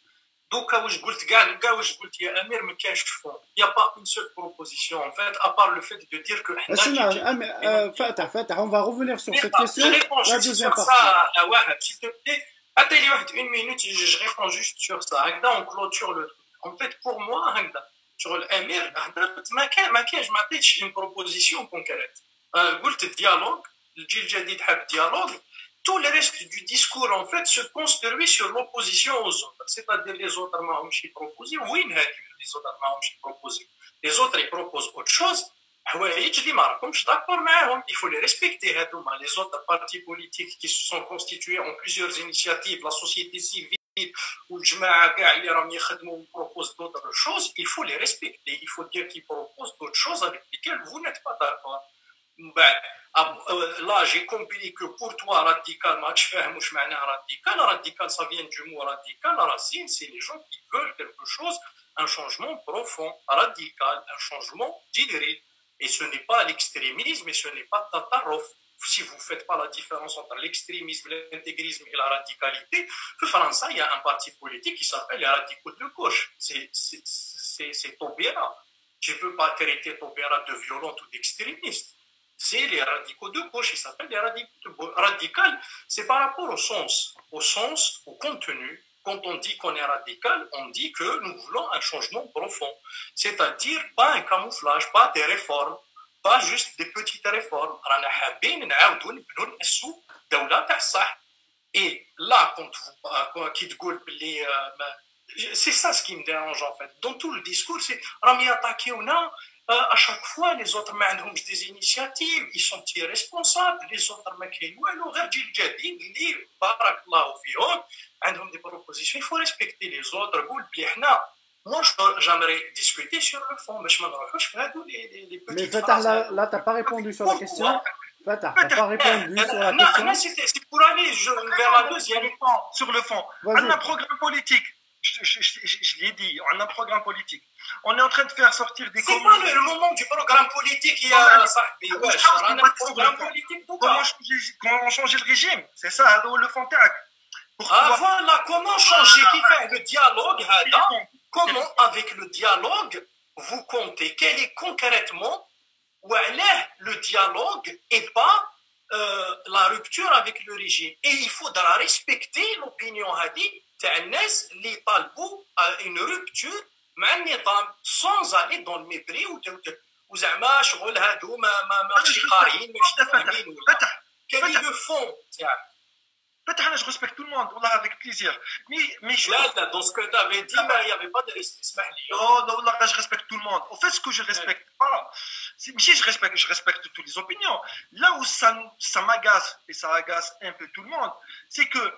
Speaker 2: Donc, quand je dis Amir, mais qu'est-ce que je fais Il n'y a pas une seule proposition, en fait, à part le fait de dire
Speaker 1: que. Ah, ah, euh, Fatah, Fatah, on va revenir sur cette question.
Speaker 2: Je réponds juste sur ça, euh, Wahab, s'il te plaît. Attendez une minute, je réponds juste sur ça. Hagda, on clôture le truc. En fait, pour moi, Hagda, شغل الامير هضرت ما كان ما كانش ما عطيتش une proposition concrète قلت الديالوج الجيل الجديد حاب ديالوج tout le reste du discours, en fait, se construit sur l'opposition aux autres. C'est-à-dire les autres qui proposent, oui, les autres qui proposent. Les autres, ils proposent autre chose. Je dis, je suis d'accord, mais il faut les respecter. Les autres partis politiques qui se sont constitués en plusieurs initiatives, la société civile, ou le ils proposent d'autres choses, il faut les respecter. Il faut dire qu'ils proposent d'autres choses avec lesquelles vous n'êtes pas d'accord. Ben, ah, euh, là, j'ai compris que pour toi, radical, radical, radical, ça vient du mot radical. La racine, c'est les gens qui veulent quelque chose, un changement profond, radical, un changement d'idée. Et ce n'est pas l'extrémisme et ce n'est pas Tatarov. Si vous ne faites pas la différence entre l'extrémisme, l'intégrisme et la radicalité, en France, il y a un parti politique qui s'appelle les radicaux de gauche. C'est Tobera. Je ne peux pas traiter Tobera de violente ou d'extrémiste c'est les radicaux de gauche, ils s'appellent les radicaux de Radical, c'est par rapport au sens, au sens, au contenu. Quand on dit qu'on est radical, on dit que nous voulons un changement profond. C'est-à-dire pas un camouflage, pas des réformes, با جوست دي بوتيت ريفورم رانا حابين نعاودوا نبنوا ناسو دوله تاع الصح اي لا كونت كي تقول بلي سي سا سكي me ان فيت دون تو tout le discours راهم ياتاكيونا euh, à chaque fois les autres ما عندهمش des initiatives ils sont irresponsables. Les autres ما كاين والو غير جيل جديد اللي بارك الله فيهم عندهم دي بروبوزيسيون il faut respecter les autres. قول بلي حنا Moi, j'aimerais discuter sur le fond, mais je me les,
Speaker 1: les Mais Fatah, là, euh, là tu n'as pas répondu sur la question. Fatah, tu n'as pas répondu euh, sur la question.
Speaker 2: Non, c'est pour aller vers la deuxième
Speaker 3: sur le fond. On a un programme politique. Je, je, je, je l'ai dit, on a un programme politique. On est en train de faire sortir des
Speaker 2: C'est le, moment du programme politique. Il y a un programme politique.
Speaker 3: Comment changer le régime? C'est ça, le fond tac.
Speaker 2: Ah voilà, comment changer? Qui fait le dialogue Comment, avec le dialogue, vous comptez Quel est concrètement le dialogue et pas euh, la rupture avec le régime Et il faudra respecter l'opinion hadith تاع الناس اللي يطالبوا une rupture مع النظام sans aller dans le mépris وزعما شغل هادو ما ما ماشي قاريين ماشي فاهمين ولا فتح كاين Peut-être je
Speaker 3: respecte tout le monde, Allah, avec plaisir. Mais, je... Là, dans ce
Speaker 2: que tu avais dit, ah, il n'y avait pas de respect. Oh,
Speaker 3: non, non, je respecte tout le monde. Au fait, ce que je respecte pas, voilà. si je respecte, je respecte toutes les opinions. Là où ça, ça m'agace, et ça agace un peu tout le monde, c'est que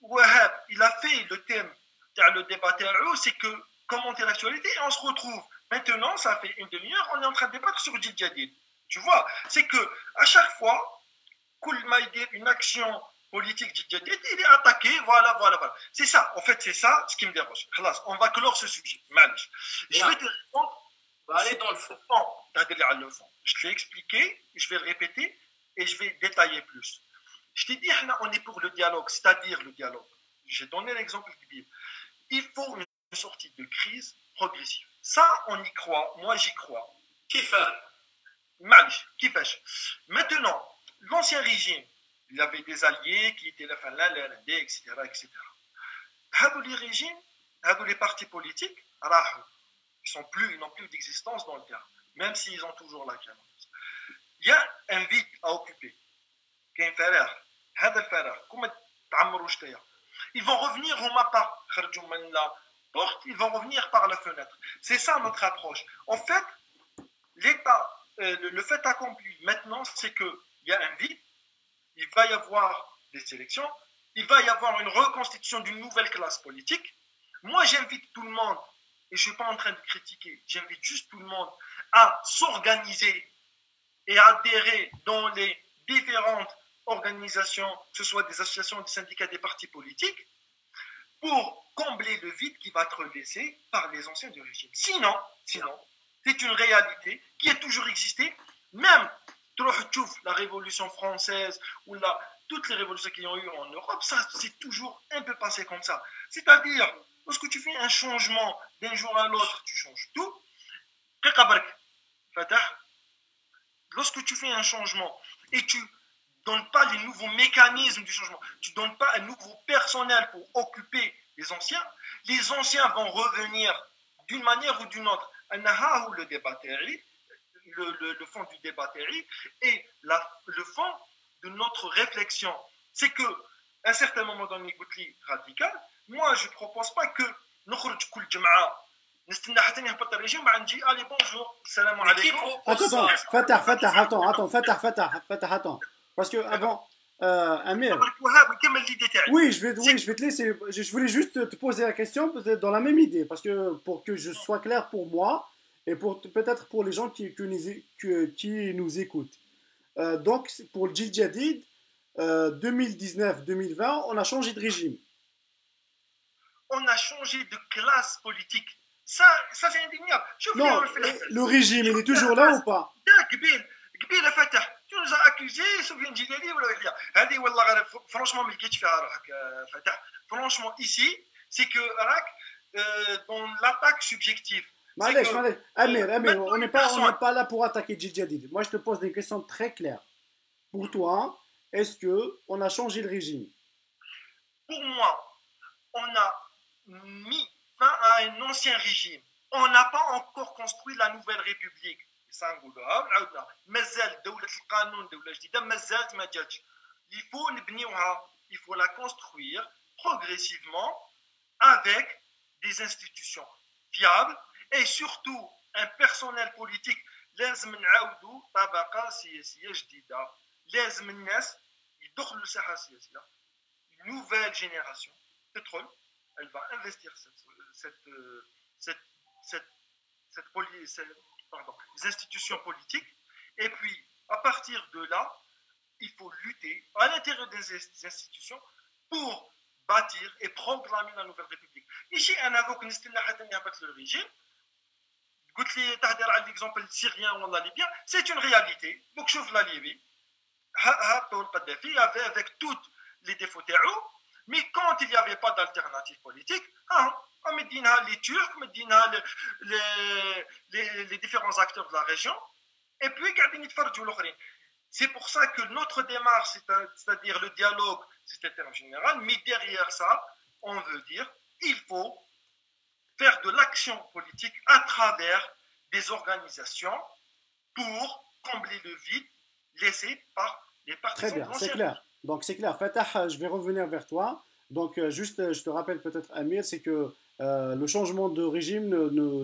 Speaker 3: Wahab, il a fait le thème, le débat c'est que commenter l'actualité, et on se retrouve. Maintenant, ça fait une demi-heure, on est en train de débattre sur Djidjadid. Tu vois, c'est que à chaque fois, Koulmaïd, une action politique il est attaqué, voilà, voilà, voilà. C'est ça, en fait, c'est ça ce qui me dérange. On va clore ce sujet. Je vais te répondre.
Speaker 2: On va aller dans le fond.
Speaker 3: Je te l'ai expliqué, je vais le répéter et je vais détailler plus. Je t'ai dit, on est pour le dialogue, c'est-à-dire le dialogue. J'ai donné l'exemple du Bible. Il faut une sortie de crise progressive. Ça, on y croit. Moi, j'y crois.
Speaker 2: Qui fait?
Speaker 3: Qui fait? Maintenant, l'ancien régime, il avait des alliés qui étaient la Finlande, l'Inde, etc. etc. Les régimes, les partis politiques, ils n'ont plus d'existence dans le terrain, même s'ils ont toujours la carte. Il y a un vide à occuper. Ils vont revenir au mapa, la porte, ils vont revenir par la fenêtre. C'est ça notre approche. En fait, l'État, euh, le fait accompli maintenant, c'est qu'il y a un vide il va y avoir des élections, il va y avoir une reconstitution d'une nouvelle classe politique. Moi, j'invite tout le monde, et je ne suis pas en train de critiquer, j'invite juste tout le monde à s'organiser et à adhérer dans les différentes organisations, que ce soit des associations, des syndicats, des partis politiques, pour combler le vide qui va être laissé par les anciens du régime. Sinon, sinon, c'est une réalité qui a toujours existé, même la révolution française ou la, toutes les révolutions qu'il y a eu en Europe, ça c'est toujours un peu passé comme ça. C'est-à-dire, lorsque tu fais un changement d'un jour à l'autre, tu changes tout. Lorsque tu fais un changement et tu donnes pas les nouveaux mécanismes du changement, tu donnes pas un nouveau personnel pour occuper les anciens, les anciens vont revenir d'une manière ou d'une autre. Le débat le, le, fond du débat et la, le fond de notre réflexion. C'est que, à un certain moment dans l'écoute radical, moi je ne propose pas que nous كل جمعة نستنى حتى يهبط الرجيم بعد نجي allez bonjour salam alaikum
Speaker 1: attends Fatah Fatah attends attends Fatah Fatah Fatah attends parce que avant euh, Amir oui je vais oui je vais te laisser je voulais juste te poser la question peut-être dans la même idée parce que pour que je sois clair pour moi et pour peut-être pour les gens qui, qui, nous écoutent. Euh, donc, pour le Jadid, 2019-2020, on a changé de régime.
Speaker 3: On a changé de classe politique. Ça, ça c'est indéniable.
Speaker 1: Non, le régime, il est toujours là ou pas?
Speaker 3: tu nous as accusé, Soufiane Jidadi ou la Franchement, Franchement, ici, c'est que euh, dans l'attaque subjective,
Speaker 1: Amir, Amir, on n'est pas, pas là pour attaquer Djidjadid. Moi, je te pose des questions très claires. Pour toi, est-ce que on a changé le régime?
Speaker 3: Pour moi, on a mis fin à un ancien régime. On n'a pas encore construit la nouvelle république. il faut il faut la construire progressivement avec des institutions fiables et surtout un personnel politique لازم نعاودوا طبقه سياسيه جديده لازم الناس يدخلوا الساحه السياسيه nouvelle génération pétrole elle va investir cette, cette, cette, cette, cette, pardon, les institutions politiques et puis à partir de là il faut lutter à l'intérieur des institutions pour bâtir et proclamer la nouvelle république ici un avocat نستنى حتى يهبط le régime قلت لي تهدر على ليكزومبل سيريان ولا ليبيان سي اون رياليتي دوك شوف لا ليبي هبطوا القذافي افيك توت لي ديفو تاعو مي كونت il y avait pas d'alternative politique ها مدينها لي تورك مدينها لي لي ديفيرونس اكتور دو لا ريجيون et puis قاعدين يتفرجوا الاخرين C'est pour ça que notre démarche, c'est-à-dire le dialogue, c'est un terme général, mais derrière ça, on veut dire, il faut faire de l'action politique à travers des organisations pour combler le vide laissé par les partisans.
Speaker 1: Très bien, c'est clair. Donc c'est clair. Fatah, je vais revenir vers toi. Donc euh, juste, euh, je te rappelle peut-être Amir, c'est que euh, le changement de régime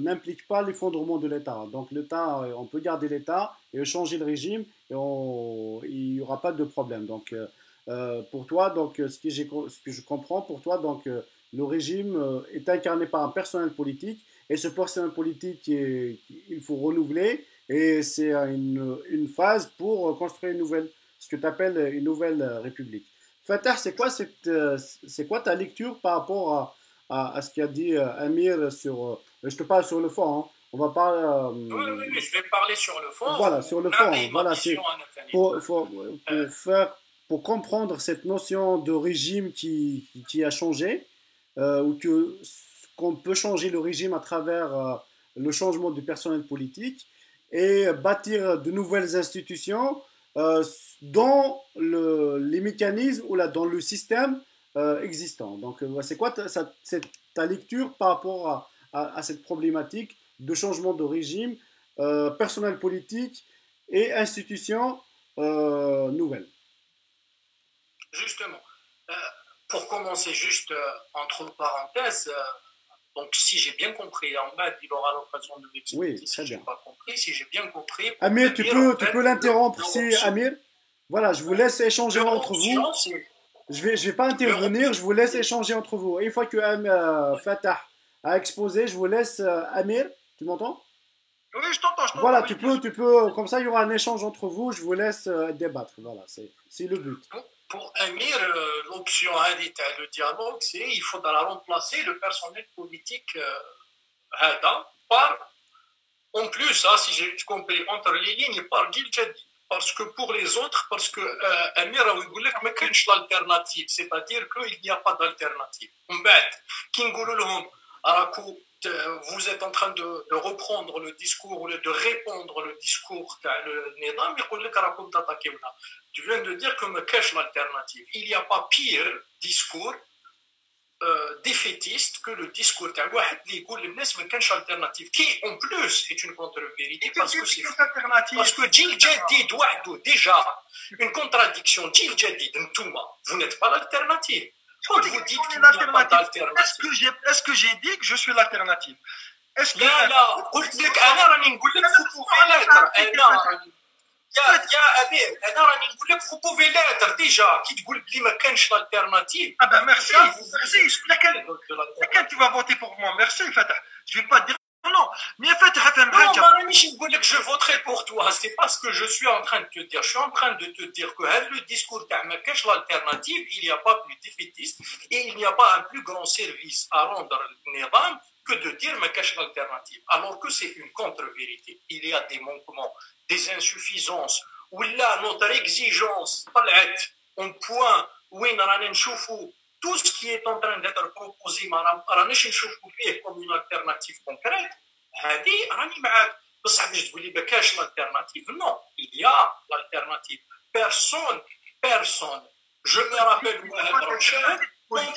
Speaker 1: n'implique pas l'effondrement de l'État. Donc l'État, on peut garder l'État et changer le régime et on, il n'y aura pas de problème. Donc pour toi, donc ce que, ce que je comprends pour toi, donc le régime euh, est incarné par un personnel politique et ce personnel politique, il faut renouveler et c'est une, une, phase pour construire une nouvelle, ce que tu appelles une nouvelle république. Fatah, c'est quoi, c'est quoi ta lecture par rapport à, à, ce qu'a dit Amir sur. Je te parle sur le fond, hein. on va pas.
Speaker 2: oui, oui, oui, je vais parler sur le fond.
Speaker 1: Voilà, sur le fond. Voilà, c'est pour, pour, faire, pour comprendre cette notion de régime qui, qui a changé, ou que qu'on peut changer le régime à travers le changement du personnel politique et bâtir de nouvelles institutions euh, dans le, les mécanismes ou là, dans le système euh, existant. Donc, euh, c'est quoi ta, ta, lecture par rapport à, à, cette problématique de changement de régime, personnel politique et institutions nouvelles?
Speaker 2: Justement, pour commencer juste entre parenthèses, donc, si j'ai bien compris, en bas, il aura l'occasion de m'expliquer
Speaker 1: oui, si
Speaker 2: j'ai pas compris. Si j'ai bien compris.
Speaker 1: Amir, tu peux, tu peux l'interrompre si Amir. Voilà, je vous laisse échanger entre vous. Je vais, je vais pas intervenir, je vous laisse échanger entre vous. Une fois que euh, Fatah a exposé, je vous laisse euh, Amir. Tu m'entends?
Speaker 3: Oui, je t'entends.
Speaker 1: Voilà, tu peux, tu peux, comme ça, il y aura un échange entre vous. Je vous laisse euh, débattre. Voilà, c'est le but
Speaker 2: pour Amir, euh, l'option le dialogue, c'est il faudra remplacer le personnel politique euh, par, en plus, si j'ai compris entre les lignes, par Gil Parce que pour les autres, parce que euh, Amir a dit que l'alternative, c'est-à-dire qu'il n'y a pas d'alternative. En fait, vous êtes en train de, reprendre le discours ou de répondre le discours le Nidam, tu viens de dire que me cache l'alternative. Il n'y a pas pire discours euh, défaitiste que le discours تاع واحد اللي يقول للناس ما كانش alternative qui en plus est une contre-vérité parce que c'est parce que جيل جديد وحده déjà une contradiction جيل جديد نتوما vous n'êtes pas l'alternative
Speaker 3: quand vous dites qu'il n'y a pas d'alternative est-ce que j'ai est-ce que j'ai dit que je suis l'alternative
Speaker 2: est-ce que لا لا قلت لك انا راني نقول لك vous pouvez l'être انا يا يا امير انا راني نقول لك فو بوفي لاتر ديجا كي تقول بلي ما كانش لالتيرناتيف
Speaker 3: اه با ميرسي ميرسي لكن لكن tu vas voter pour moi merci Fatah je vais pas dire non mais Fatah فهم
Speaker 2: حاجه non مانيش نقول لك je voterai pour toi c'est pas ce que je suis en train de te dire je suis en train de te dire que هذا le discours تاع ما كانش l'alternative il n'y a pas plus défaitiste et il n'y a pas un plus grand service à rendre النظام que de dire mais cache l'alternative, alors que c'est une contre-vérité. Il y a des manquements, des insuffisances, où là, notre exigence, on point, où tout ce qui est en train d'être proposé, comme une alternative concrète, l'alternative? Non, il y a l'alternative. Personne, personne. Je me rappelle, quand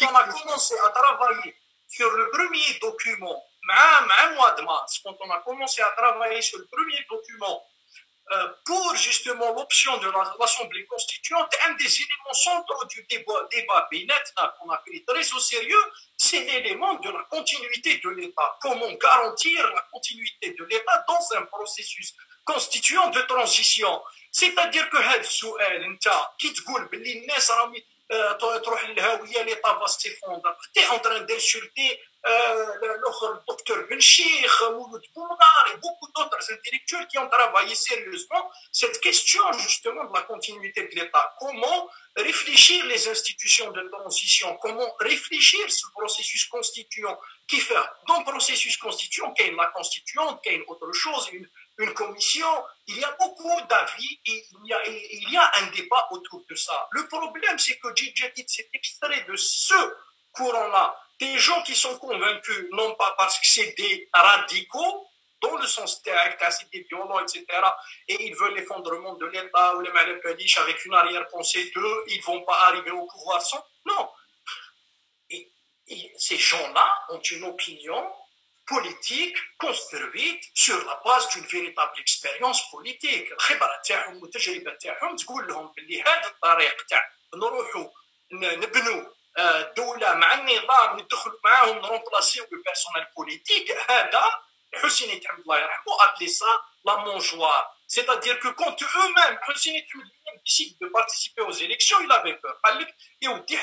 Speaker 2: on a commencé à travailler sur le premier document, même mois de mars, quand on a commencé à travailler sur le premier document euh, pour justement l'option de l'Assemblée constituante, un des éléments centraux du débat, débat qu'on a pris très au sérieux, c'est l'élément de la continuité de l'État. Comment garantir la continuité de l'État dans un processus constituant de transition? C'est-à-dire que qui euh, en train d'insulter euh, le docteur Benchir, Mouloud Boumdar et beaucoup d'autres intellectuels qui ont travaillé sérieusement cette question justement de la continuité de l'État. Comment réfléchir les institutions de transition? Comment réfléchir ce processus constituant? Qui fait dans le processus constituant qu'il y a la constituante, qu'il y a autre chose, une, commission, il y a beaucoup d'avis et il y, a, un débat autour de ça. Le problème, c'est que Djidjetit s'est extrait de ce courant-là des gens qui sont convaincus, non pas parce que c'est des radicaux, dans le sens direct, c'est des violents, etc., et ils veulent l'effondrement de l'État ou les malapédiches avec une arrière-pensée d'eux, ils vont pas arriver au pouvoir sans. Non. et ces gens-là ont une opinion politique construite sur la base d'une véritable expérience politique الخبره تاعهم والتجربه تاعهم تقول لهم باللي هذا الطريق تاع نروحوا نبنوا دوله مع النظام ندخل معاهم نرومبلاسيو بالبيرسونيل بوليتيك هذا حسين حمد الله يرحمه ابلي سا لا مونجوار C'est-à-dire que quand eux-mêmes, décident de participer aux élections, il avait peur. Et on dit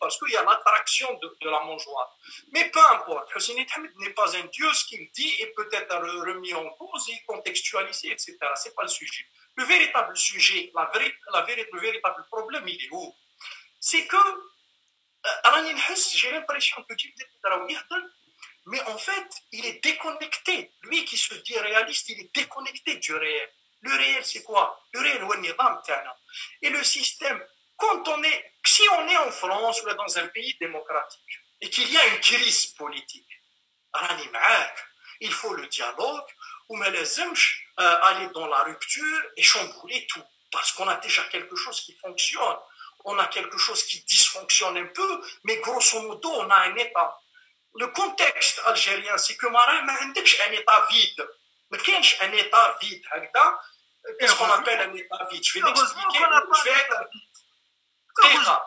Speaker 2: parce qu'il y a l'attraction de, de, la mangeoire. Mais peu importe, Hussein n'est pas un dieu, ce qu'il dit est peut-être remis en cause et contextualisé, etc. Ce n'est pas le sujet. Le véritable sujet, la la le véritable problème, il est où C'est que, euh, j'ai l'impression que tu mais en fait, il est déconnecté. Lui qui se dit réaliste, il est déconnecté du réel. Le réel, c'est quoi? Le réel, Et le système, quand on est, si on est en France ou dans un pays démocratique et qu'il y a une crise politique, il faut le dialogue, ou euh, aller dans la rupture et chambouler tout. Parce qu'on a déjà quelque chose qui fonctionne. On a quelque chose qui dysfonctionne un peu, mais grosso modo, on a un État le contexte algérien, c'est que Marin n'a un état vide. Mais y a un état vide, qu'est-ce qu'on appelle un état vide? Je vais l'expliquer. Je vais être...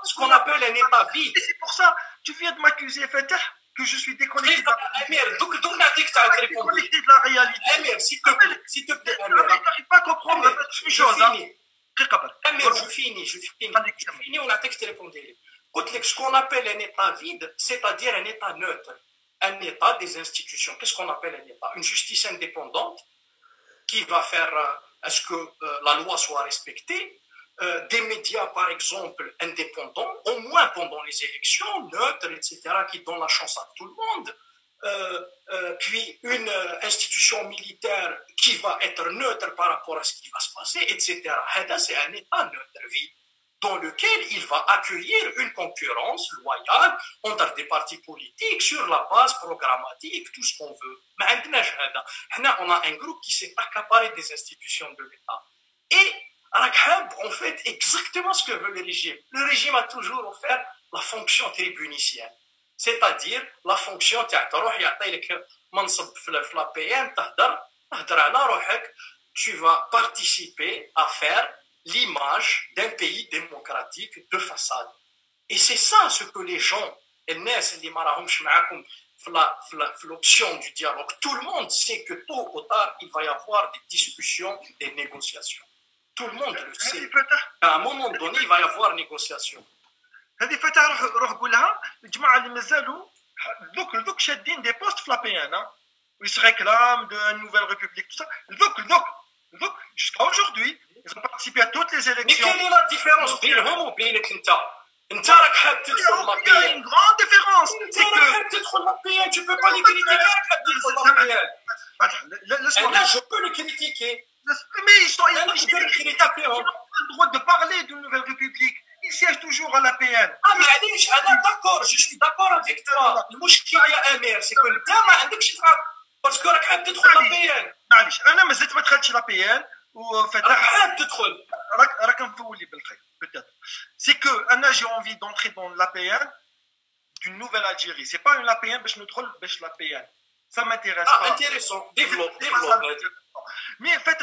Speaker 2: Ce qu'on appelle un état vide.
Speaker 3: Et c'est pour ça, tu viens de m'accuser, Fatah, que je suis déconnecté.
Speaker 2: Amir, donc on a dit que tu as répondu.
Speaker 3: Déconnecté de la réalité.
Speaker 2: Amir, s'il te plaît, s'il te plaît,
Speaker 3: Amir. Tu n'arrives pas à comprendre
Speaker 2: une chose. Je finis, je finis. Je finis, on a tu répondais ce qu'on appelle un État vide, c'est-à-dire un État neutre, un État des institutions. Qu'est-ce qu'on appelle un État? Une justice indépendante qui va faire euh, à ce que euh, la loi soit respectée, euh, des médias, par exemple, indépendants, au moins pendant les élections, neutres, etc., qui donnent la chance à tout le monde, puis une institution militaire qui va être neutre par rapport à ce qui va se passer, etc. C'est un État neutre, vide dans lequel il va accueillir une concurrence loyale entre des partis politiques sur la base programmatique, tout ce qu'on veut. Mais on a un groupe qui s'est accaparé des institutions de l'État. Et on fait exactement ce que veut le régime. Le régime a toujours offert la fonction tribunicienne. C'est-à-dire la fonction tu vas participer à faire l'image d'un pays démocratique de façade. Et c'est ça ce que les gens, l'option du dialogue, tout le monde sait que tôt ou tard, il va y avoir des discussions, des négociations. Tout le monde le sait. À un moment donné, il va y avoir négociation.
Speaker 3: هذه فتح روح قولها الجماعه اللي مازالوا دوك دوك شادين دي بوست في لابيان ويس réclament de nouvelle république tout ça دوك دوك دوك jusqu'à aujourd'hui ils ont participé à toutes les élections.
Speaker 2: Mais quelle est la différence بينهم وبينك انت؟ انت راك حاب تدخل
Speaker 3: Il y a une grande différence.
Speaker 2: انت راك حاب تدخل لابيان tu peux pas les critiquer راك حاب تدخل لابيان. Là, je peux les critiquer.
Speaker 3: Mais ils sont ils ont le droit de parler d'une nouvelle république. Ils siègent toujours à l'APN.
Speaker 2: Ah, mais معليش انا d'accord, je suis d'accord avec toi. المشكل يا امير سي كو انت ما عندكش باسكو راك حاب تدخل لابيان.
Speaker 3: معليش انا مازلت ما دخلتش لابيان c'est que j'ai envie d'entrer dans l'APN d'une nouvelle Algérie c'est pas une APN je ne trouve l'APN ça m'intéresse
Speaker 2: ah, pas intéressant développe développe
Speaker 3: mais en fait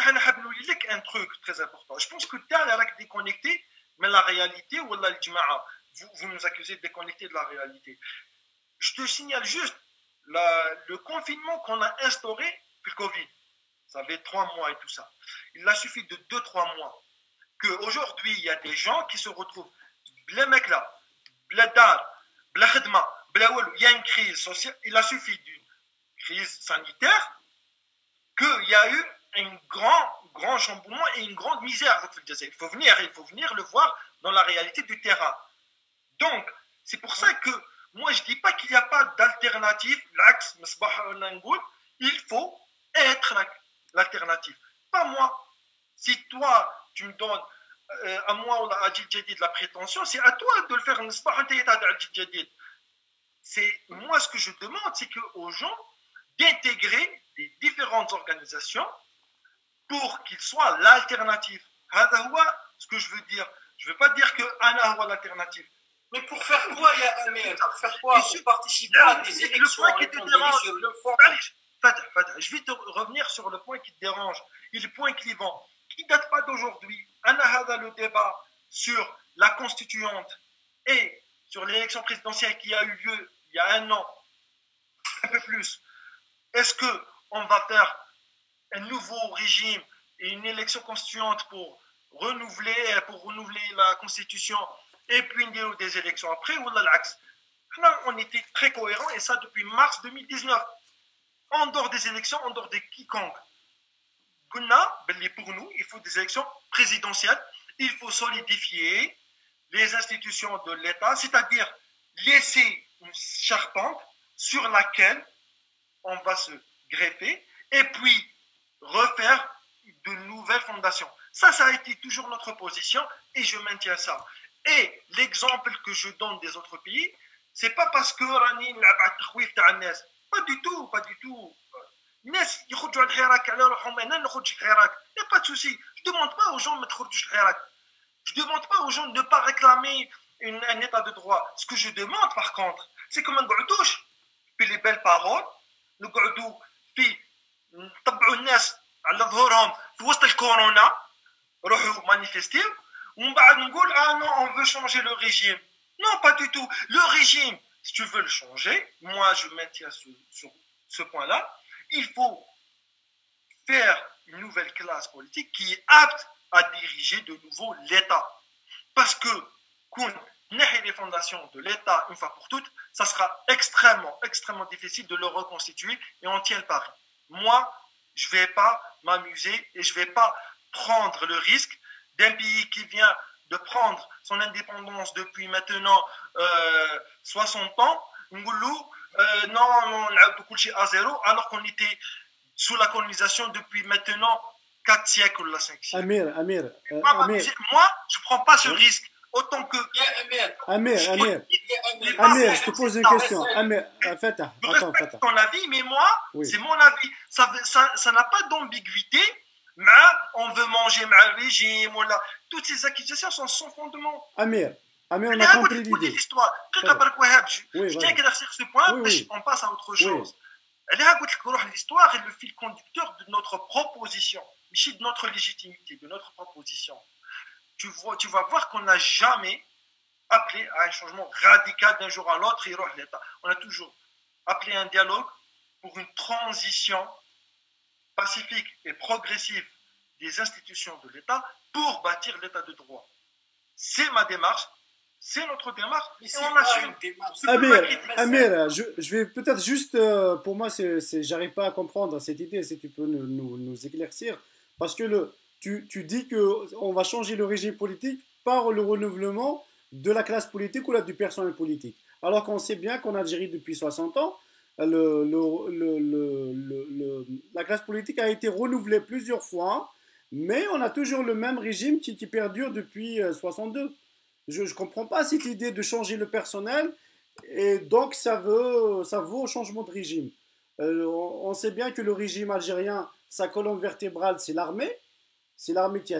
Speaker 3: un truc très important je pense que tu es déconnecté mais la réalité ou vous, vous nous accusez de déconnecter de la réalité. Je te signale juste le confinement qu'on a instauré puis le Covid. Ça fait trois mois et tout ça. Il a suffi de deux, trois mois. Qu'aujourd'hui, il y a des gens qui se retrouvent, les mecs là, il y a une crise sociale, il a suffi d'une crise sanitaire qu'il y a eu un grand, grand chamboulement et une grande misère. Il faut venir, il faut venir le voir dans la réalité du terrain. Donc, c'est pour ça que moi, je ne dis pas qu'il n'y a pas d'alternative. Il faut être l'alternative. Pas moi. Si toi, tu me donnes à moi ou à de la prétention, c'est à toi de le faire. C'est moi ce que je demande, c'est aux gens d'intégrer les différentes organisations pour qu'ils soient l'alternative. ce que je veux dire. Je ne veux pas dire que Anna l'alternative.
Speaker 2: Mais pour faire quoi, il y a un Pour faire quoi? Pour participer à des élections
Speaker 3: le qui sur le fond je vais te revenir sur le point qui te dérange et le point clivant, qui ne date pas d'aujourd'hui? Anahada, le débat sur la constituante et sur l'élection présidentielle qui a eu lieu il y a un an, un peu plus. Est-ce qu'on va faire un nouveau régime une élection constituante pour renouveler, pour renouveler la constitution et puis des élections après, ou l'axe. on était très cohérents et ça depuis mars 2019. En dehors des élections, en dehors de quiconque. Ben, pour nous, il faut des élections présidentielles. Il faut solidifier les institutions de l'État, c'est-à-dire laisser une charpente sur laquelle on va se greffer et puis refaire de nouvelles fondations. Ça, ça a été toujours notre position et je maintiens ça. Et l'exemple que je donne des autres pays, c'est pas parce que Rani pas du tout, pas du tout. Il n'y a pas de souci. Je ne demande pas aux gens de Je ne demande pas aux gens de ne pas réclamer un état de droit. Ce que je demande, par contre, c'est comme un gourdouche. Puis les belles paroles, le gourdou, puis نطبعوا الناس على ظهورهم في وسط الكورونا روحوا مانيفيستيو ومن بعد نقول اه non on veut changer le régime non pas du tout le régime si tu veux le changer moi je maintiens sur, sur ce point là il faut faire une nouvelle classe politique qui est apte à diriger de nouveau l'État. Parce que, qu'on les fondations de l'État une fois pour toutes, ça sera extrêmement, extrêmement difficile de le reconstituer et on tient le pari. Moi, je ne vais pas m'amuser et je ne vais pas prendre le risque d'un pays qui vient de prendre son indépendance depuis maintenant euh, 60 ans, Ngoulou, euh, non, on a beaucoup à zéro, alors qu'on était sous la colonisation depuis maintenant 4 siècles ou 5 siècles.
Speaker 1: Amir, Amir,
Speaker 3: euh, Amir. Moi, je ne prends pas ce risque. Autant que.
Speaker 1: Amir, Amir, Amir, je te pose une question. Amir,
Speaker 3: euh, Fatah, attends, Fatah. ton avis, mais moi, c'est mon avis. Ça n'a ça, n'a pas d'ambiguïté. Mais on veut manger le régime, voilà. Toutes ces accusations sont sans fondement.
Speaker 1: Amir, ah, mais on a compris l'idée.
Speaker 3: l'histoire. Je tiens qu'à faire ce point, oui, on passe à autre chose. L'histoire est le fil conducteur de notre proposition, de notre légitimité, de notre proposition. Tu, vois, tu vas voir qu'on n'a jamais appelé à un changement radical d'un jour à l'autre. On a toujours appelé à un dialogue pour une transition pacifique et progressive des institutions de l'État pour bâtir l'État de droit. C'est ma démarche, c'est notre démarche et on assume.
Speaker 1: Amir, Amir je, je, vais peut-être juste, euh, pour moi, c'est, j'arrive pas à comprendre cette idée, si tu peux nous, nous, nous éclaircir. Parce que le, tu, tu dis qu'on va changer le régime politique par le renouvellement de la classe politique ou là, du personnel politique. Alors qu'on sait bien qu'en Algérie, depuis 60 ans, la classe politique a été renouvelée plusieurs fois, mais on a toujours le même régime qui, qui perdure depuis 62. Euh, je ne comprends pas cette idée de changer le personnel et donc ça, veut, ça vaut changement de régime. Euh, on, sait bien que le régime algérien, sa colonne vertébrale, c'est l'armée. C'est l'armée qui,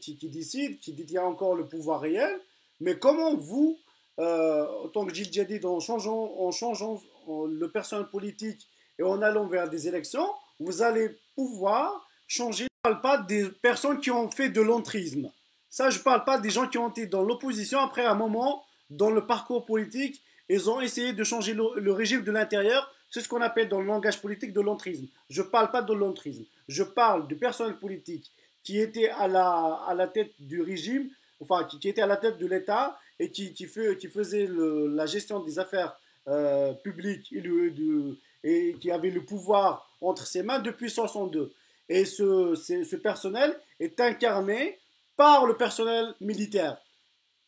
Speaker 1: qui, qui, décide, qui détient encore le pouvoir réel. Mais comment vous, euh, en tant que Gilles Jadid, en changeant, le personnel politique et en allant vers des élections, vous allez pouvoir changer? Je ne parle pas des personnes qui ont fait de l'entrisme. Ça, je ne parle pas des gens qui ont été dans l'opposition après un moment, dans le parcours politique, ils ont essayé de changer le, régime de l'intérieur. C'est ce qu'on appelle dans le langage politique de l'entrisme. Je ne parle pas de l'entrisme. Je parle du personnel politique qui était à la, à la tête du régime, enfin, qui, était à la tête de l'État et qui, qui, fait, qui faisait la gestion des affaires euh, publiques et, et, qui avait le pouvoir entre ses mains depuis 62. Et ce, ce personnel est incarné par le personnel militaire,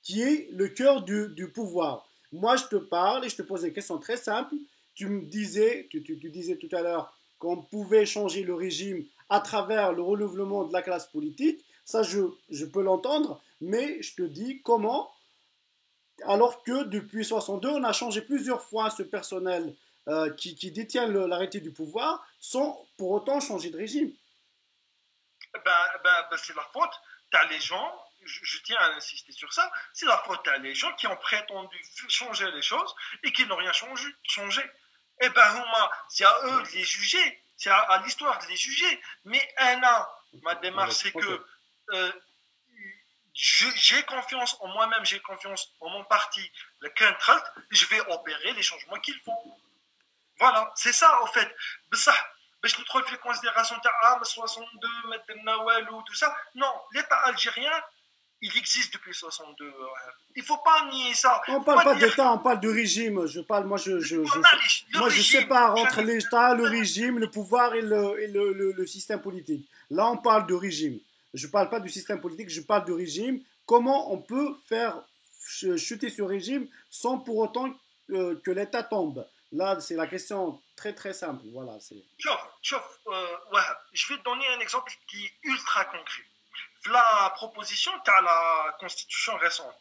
Speaker 1: qui est le cœur du, du, pouvoir. Moi, je te parle et je te pose une question très simple. Tu me disais, tu, tu, disais tout à l'heure qu'on pouvait changer le régime à travers le renouvellement de la classe politique. Ça, je, je peux l'entendre, mais je te dis comment, alors que depuis 62, on a changé plusieurs fois ce personnel euh, qui, qui, détient l'arrêté du pouvoir sans pour autant changer de régime.
Speaker 3: Ben, ben, ben c'est la faute tu les gens, je, tiens à insister sur ça, c'est la faute à les gens qui ont prétendu changer les choses et qui n'ont rien changé. changé. Eh ben, c'est à eux de les juger, c'est à, l'histoire de les juger. Mais un an, ma démarche, c'est que euh, j'ai confiance en moi-même, j'ai confiance en mon parti, le contrat, je vais opérer les changements qu'il faut. Voilà, c'est ça, au fait. Ça, je le trouve fait considération, ah, 62, maintenant, tout ça. Non, l'État algérien, il existe depuis 62 il faut pas nier ça.
Speaker 1: On parle pas d'état on parle de régime. Je parle moi je je, je moi je sépare entre l'état le régime le pouvoir et le, et le, le, le système politique. Là on parle de régime. Je parle pas du système politique je parle de régime. Comment on peut faire chuter ce régime sans pour autant que, que l'état tombe? Là, c'est la question très très simple. Voilà, c'est...
Speaker 3: Euh, je vais te donner un exemple qui est ultra concret. La proposition as la constitution récente.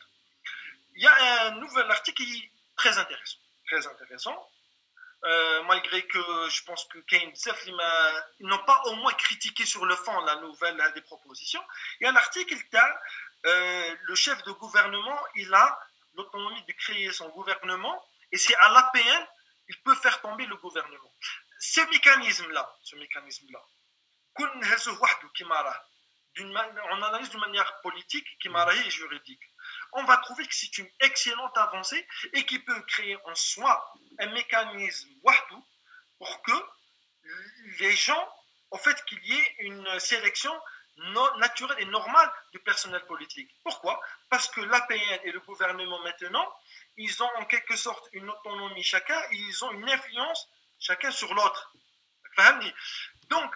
Speaker 3: Il y a un nouvel article qui est très intéressant. Très intéressant. Euh, malgré que je pense que Keynes ils n'ont pas au moins critiqué sur le fond la nouvelle des propositions. Il y a un article qui euh, le chef de gouvernement, il a l'autonomie de créer son gouvernement et c'est à l'APN il peut faire tomber le gouvernement. Ce mécanisme-là, ce mécanisme-là, on analyse d'une manière politique, et juridique. On va trouver que c'est une excellente avancée et qui peut créer en soi un mécanisme pour que les gens, en fait, qu'il y ait une sélection naturelle et normale du personnel politique. Pourquoi? Parce que l'APN et le gouvernement maintenant ils ont en quelque sorte une autonomie chacun, ils ont une influence chacun sur l'autre. Donc,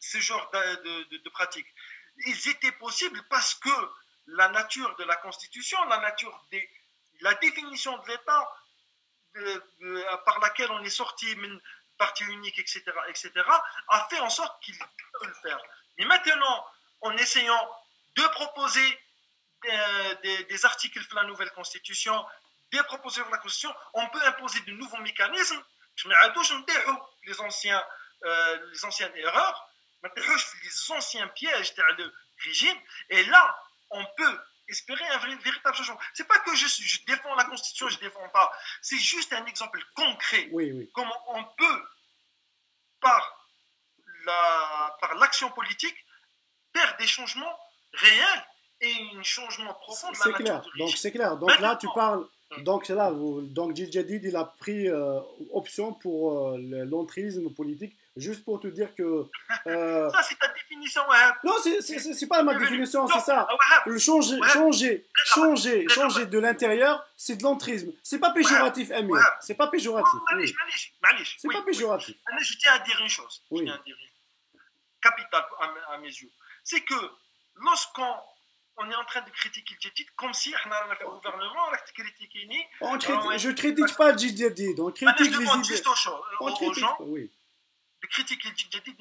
Speaker 3: ce genre de, de, de, de pratique ils étaient possibles parce que la nature de la constitution la nature des la définition de l'état par laquelle on est sorti partie unique etc etc a fait en sorte qu'ils peuvent le faire mais maintenant en essayant de proposer des, des, articles de la nouvelle constitution, des propositions de la constitution, on peut imposer de nouveaux mécanismes. Les, anciens, euh, les anciennes erreurs, les anciens pièges de régime, et là, on peut espérer un véritable changement. C'est pas que je, je, défends la Constitution, je défends pas. C'est juste un exemple concret.
Speaker 1: Oui, oui.
Speaker 3: Comment on peut, par la, par l'action politique, faire des changements réels et un changement profond
Speaker 1: C'est clair. Donc c'est clair. Donc là tu parles. Hum. Donc là, donc Djadid, il a pris euh, option pour euh, l'entrisme politique, juste pour te dire que.
Speaker 3: Euh, ça c'est ta définition, ouais.
Speaker 1: Non, c'est pas ma définition, c'est ça. Le changer, changer, changer, changer de l'intérieur, c'est de l'entrisme. C'est pas péjoratif, Amir. C'est pas péjoratif. Oui. C'est pas péjoratif.
Speaker 3: Je tiens à dire une chose. Je tiens à dire une capitale à mes yeux. C'est que lorsqu'on on est en train de critiquer le Jadid comme si on a le gouvernement, on a critiqué
Speaker 1: on critique, Je critique pas le Jadid, on critique les idées.
Speaker 3: on critique, gens oui. De critiquer le Jadid.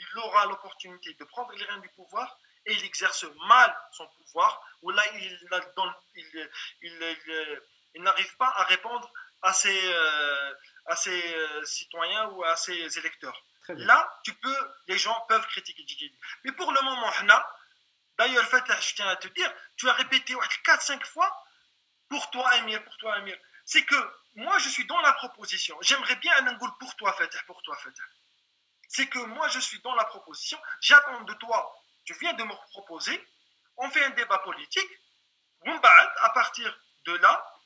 Speaker 3: Il aura l'opportunité de prendre les rênes du pouvoir et il exerce mal son pouvoir, ou là il, il, il, il n'arrive pas à répondre à ses, euh, à ses euh, citoyens ou à ses électeurs. Là, tu peux, les gens peuvent critiquer Jadid. Mais pour le moment, D'ailleurs, je tiens à te dire, tu as répété 4-5 fois pour toi, Amir, pour toi, Amir. C'est que moi, je suis dans la proposition. J'aimerais bien un angle pour toi, Fatah, pour toi. C'est que moi, je suis dans la proposition. J'attends de toi. Tu viens de me proposer. On fait un débat politique. À partir de là,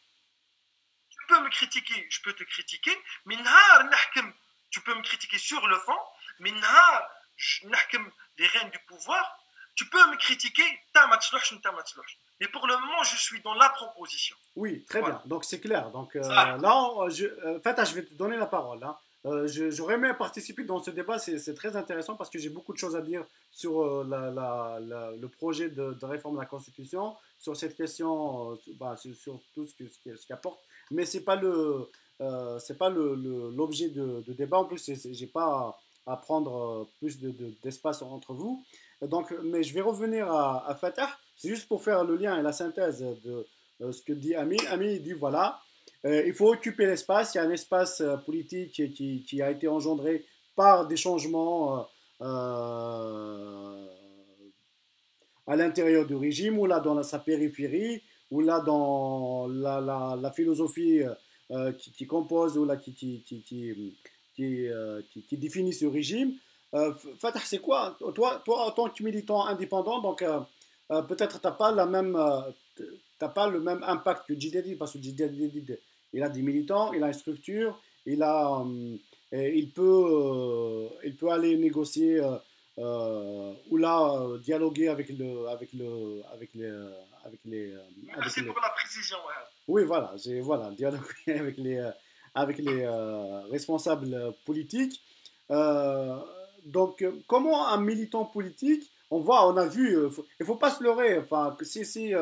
Speaker 3: tu peux me critiquer, je peux te critiquer. Tu peux me critiquer sur le fond. Mais les rênes du pouvoir, tu peux me critiquer, mais pour le moment, je suis dans la proposition.
Speaker 1: Oui, très bien. Donc c'est clair. Donc euh, là, je, euh, je vais te donner la parole. Hein. Euh, j'aurais aimé participer dans ce débat, c'est très intéressant parce que j'ai beaucoup de choses à dire sur le projet de, réforme de la Constitution, sur cette question, bah, sur, tout ce qu'il ce apporte. Mais ce n'est pas le c'est pas l'objet de, de, débat. En plus, j'ai pas à prendre plus d'espace de, entre vous. Donc, mais je vais revenir à, Fatah. C'est juste pour faire le lien et la synthèse de euh, ce que dit Ami. Ami dit voilà, il faut occuper l'espace. Il y a un espace politique qui, a été engendré par des changements à l'intérieur du régime, ou là dans sa périphérie, ou là dans la, la, la philosophie qui, compose, ou là qui, définit ce régime. Fatah, c'est quoi? Toi, toi, en tant que militant indépendant, donc peut-être tu n'as pas la même t'as pas le même impact que Jidedid parce que Jidedid il a des militants, il a une structure, il a, il peut, il peut aller négocier euh, ou là euh, dialoguer avec le avec le avec les avec les
Speaker 3: merci pour la précision
Speaker 1: oui voilà j'ai voilà dialoguer avec les avec les responsables politiques. Donc comment un militant politique on voit on a vu il faut pas se leurrer enfin si si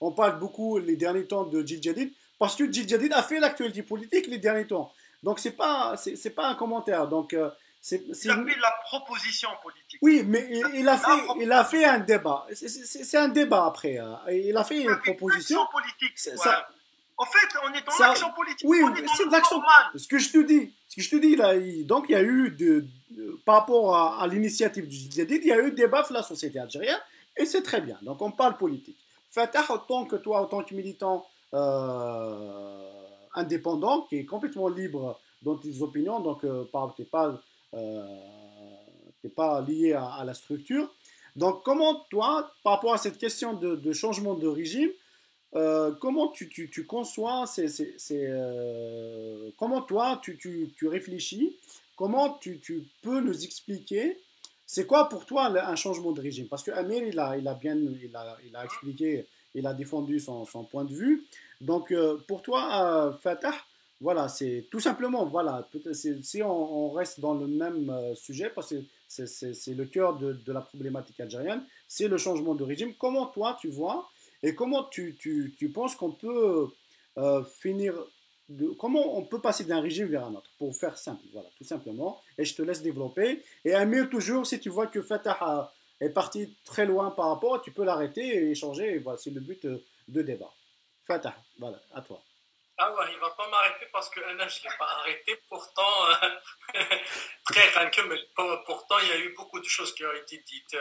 Speaker 1: on parle beaucoup les derniers temps de Jil parce que Jil a fait l'actualité politique les derniers temps donc c'est pas c'est pas un commentaire donc
Speaker 3: c'est, il a fait la proposition politique.
Speaker 1: Oui, mais il, a, fait, il a fait un débat. C'est, un débat après. Hein. Il a fait une proposition.
Speaker 3: politique. Ça, en fait, on est dans l'action politique.
Speaker 1: Oui, c'est de l'action. Ce que je te dis, ce que je te dis là, donc il y a eu de, par rapport à, l'initiative du JDD, il y a eu débat sur la société algérienne et c'est très bien. Donc on parle politique. Fatah, autant que toi, en tant que militant euh, indépendant, qui est complètement libre dans tes opinions, donc euh, tu n'es pas euh, pas lié à, la structure. Donc, comment toi, par rapport à cette question de, changement de régime, euh, comment tu, tu, conçois, c'est, euh, comment toi tu, tu, réfléchis, comment tu, peux nous expliquer, c'est quoi pour toi un changement de régime? Parce que Amir, il a, il a bien il a, il a expliqué, il a défendu son, son point de vue. Donc, pour toi, Fatah, voilà, c'est tout simplement, voilà, si on, reste dans le même euh, sujet, parce que c'est le cœur de, la problématique algérienne, c'est le changement de régime. Comment toi tu vois et comment tu, tu, tu penses qu'on peut euh, finir, comment on peut passer d'un régime vers un autre, pour faire simple, voilà, tout simplement. Et je te laisse développer. Et Amir, toujours, si tu vois que Fatah est parti très loin par rapport, tu peux l'arrêter et échanger. voilà, c'est le but euh, de débat. Fatah, voilà, à toi.
Speaker 2: Ah ouais, il va pas m'arrêter parce que Anna, je l'ai pas arrêté. Pourtant, euh, très pourtant, il y a eu beaucoup de choses qui ont été dites.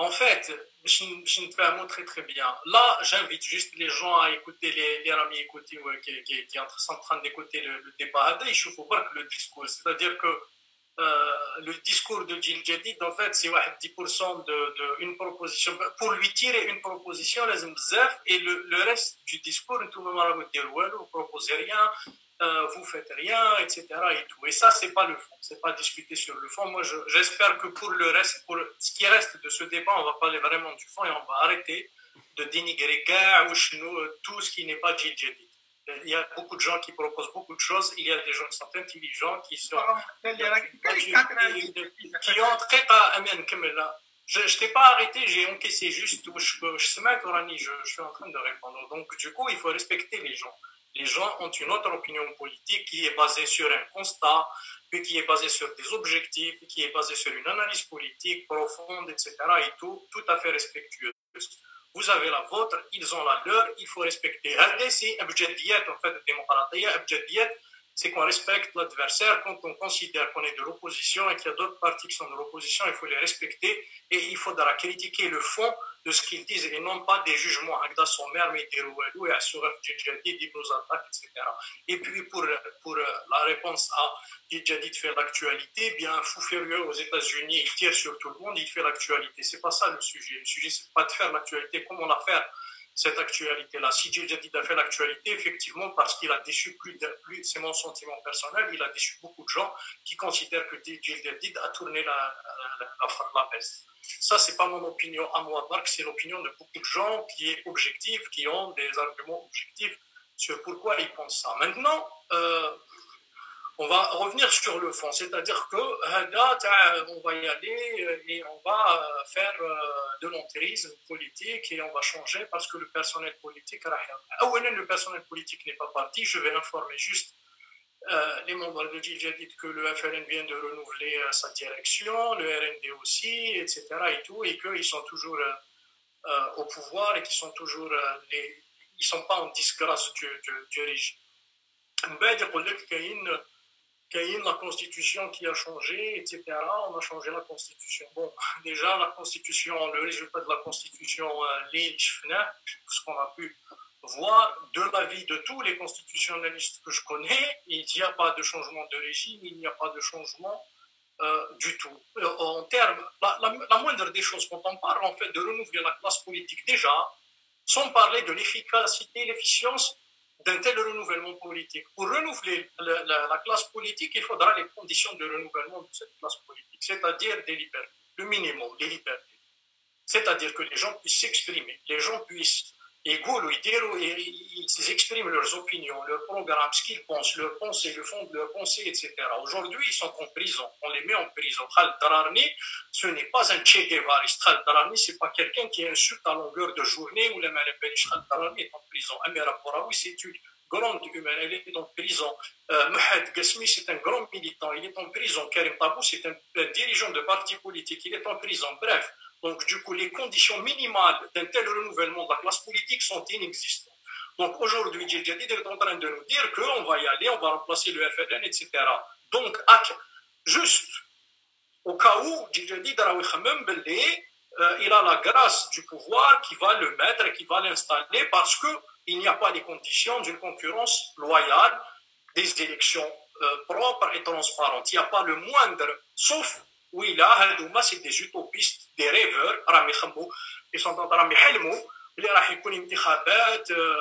Speaker 2: En fait, je, ne fais un mot très très bien. Là, j'invite juste les gens à écouter les, les amis qui, qui, sont en train d'écouter le, le débat. Il faut voir que le discours. C'est-à-dire que euh, le discours de Gilles Jadid, en fait, c'est 10% de, proposition. Pour lui tirer une proposition, et le, reste du discours, tout le monde vous proposez rien, euh, vous faites rien, etc. Et, tout. et ça, c'est pas le fond, c'est pas discuter sur le fond. Moi, j'espère que pour le reste, pour ce qui reste de ce débat, on va parler vraiment du fond et on va arrêter de dénigrer tout ce qui n'est pas Jadid il y a beaucoup de gens qui proposent beaucoup de choses. Il y a des gens qui sont intelligents, qui sont. qui ont très Je ne t'ai pas arrêté, j'ai encaissé juste je, je, je suis en train de répondre. Donc, du coup, il faut respecter les gens. Les gens ont une autre opinion politique qui est basée sur un constat, puis qui est basée sur des objectifs, qui est basée sur une analyse politique profonde, etc. et tout, tout à fait respectueuse. Vous avez la vôtre, ils ont la leur, il faut respecter. C'est en fait, démocratie. c'est qu'on respecte l'adversaire quand on considère qu'on est de l'opposition et qu'il y a d'autres partis qui sont de l'opposition, il faut les respecter et il faudra critiquer le fond de ce qu'ils disent et non pas des jugements. Et puis pour, pour la réponse à Djadid fait l'actualité, bien un fou furieux aux États-Unis, il tire sur tout le monde, il fait l'actualité. C'est pas ça le sujet. Le sujet, c'est pas de faire l'actualité comme on a fait cette actualité-là. Si Djadid a fait l'actualité, effectivement, parce qu'il a déçu plus, de, c'est mon sentiment personnel, il a déçu beaucoup de gens qui considèrent que Djadid a tourné la, la, la, la peste. Ça, c'est pas mon opinion à moi, Marc, c'est l'opinion de beaucoup de gens qui est objective, qui ont des arguments objectifs sur pourquoi ils pensent ça. Maintenant, euh, on va revenir sur le fond, c'est-à-dire que euh, on va y aller euh, et on va euh, faire de l'entérisme politique et on va changer parce que le personnel politique, le personnel politique n'est pas parti. Je vais informer juste les membres de dit que le FLN vient de renouveler sa direction, le RND aussi, etc. et tout, et qu'ils sont toujours au pouvoir et qu'ils sont toujours ils sont pas en disgrâce du, du régime. La constitution qui a changé, etc. On a changé la constitution. Bon, déjà, la constitution, le résultat de la constitution, euh, ce qu'on a pu voir de l'avis de tous les constitutionnalistes que je connais, il n'y a pas de changement de régime, il n'y a pas de changement euh, du tout. Euh, en termes, la, moindre des choses, quand on parle en fait de renouveler la classe politique déjà, sans parler de l'efficacité, l'efficience d'un tel renouvellement politique. Pour renouveler la, classe politique, il faudra les conditions de renouvellement de cette classe politique, c'est-à-dire des libertés, le minimum, les libertés. C'est-à-dire que les gens puissent s'exprimer, les gens puissent ils expriment leurs opinions, leurs programmes, ce qu'ils pensent, leurs pensées, le fond de leurs pensées, etc. Aujourd'hui, ils sont en prison. On les met en prison. Khaled Dararni, ce n'est pas un Che Guevara. Khaled Dararni, ce n'est pas quelqu'un qui insulte à longueur de journée ou le Malabelish. Khaled Dararni est en prison. Amira Poraoui, c'est une grande humaine. Elle est en prison. Euh, Mohamed c'est un grand militant. Il est en prison. Karim Tabou, c'est un, un dirigeant de parti politique. Il est en prison. Bref. Donc, du coup, les conditions minimales d'un tel renouvellement de la classe politique sont inexistantes. Donc, aujourd'hui, Djadid est en train de nous dire qu'on va y aller, on va remplacer le FLN, etc. Donc, juste au cas où Djadid euh, il a la grâce du pouvoir qui va le mettre, qui va l'installer parce qu'il n'y a pas les conditions d'une concurrence loyale, des élections euh, propres et transparentes. Il n'y a pas le moindre, sauf oui, là, c'est des utopistes, des rêveurs, ils sont en train de les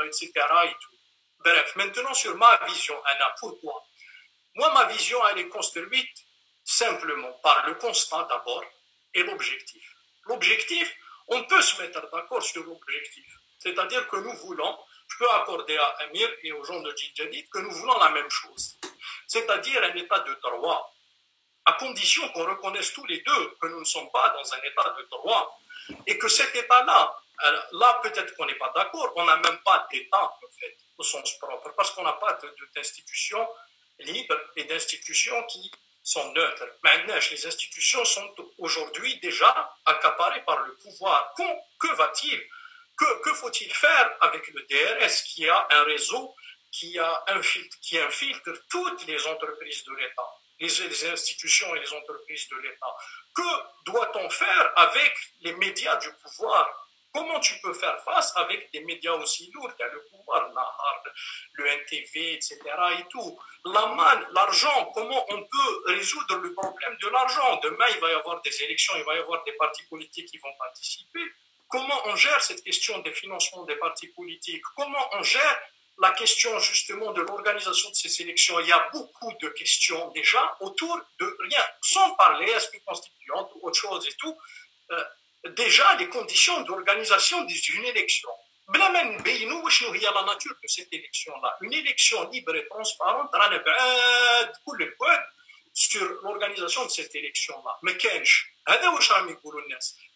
Speaker 2: etc. Et tout. Bref, maintenant sur ma vision, Anna, pourquoi? Moi, ma vision, elle est construite simplement par le constat d'abord et l'objectif. L'objectif, on peut se mettre d'accord sur l'objectif. C'est-à-dire que nous voulons, je peux accorder à Amir et aux gens de Djidjadid que nous voulons la même chose. C'est-à-dire un état de droit à condition qu'on reconnaisse tous les deux que nous ne sommes pas dans un état de droit et que cet état-là, euh, là, peut-être qu'on n'est pas d'accord, on n'a même pas d'état, en fait, au sens propre, parce qu'on n'a pas d'institutions libres et d'institutions qui sont neutres. Maintenant, les institutions sont aujourd'hui déjà accaparées par le pouvoir. Que, va-t-il? Que, faut-il faire avec le DRS qui a un réseau qui, a qui infiltre toutes les entreprises de l'État? Les, institutions et les entreprises de l'État. Que doit-on faire avec les médias du pouvoir? Comment tu peux faire face avec des médias aussi lourds? Qu'il le pouvoir, le NTV, etc. et tout La l'argent, comment on peut résoudre le problème de l'argent? Demain, il va y avoir des élections, il va y avoir des partis politiques qui vont participer. Comment on gère cette question des financements des partis politiques? Comment on gère la question justement de l'organisation de ces élections, il y a beaucoup de questions déjà autour de rien, sans parler aspect constituante ou autre chose et tout. Euh, déjà, les conditions d'organisation d'une élection. il y a la nature de cette élection-là. Une élection libre et transparente, sur l'organisation de cette élection-là. Mais qu'est-ce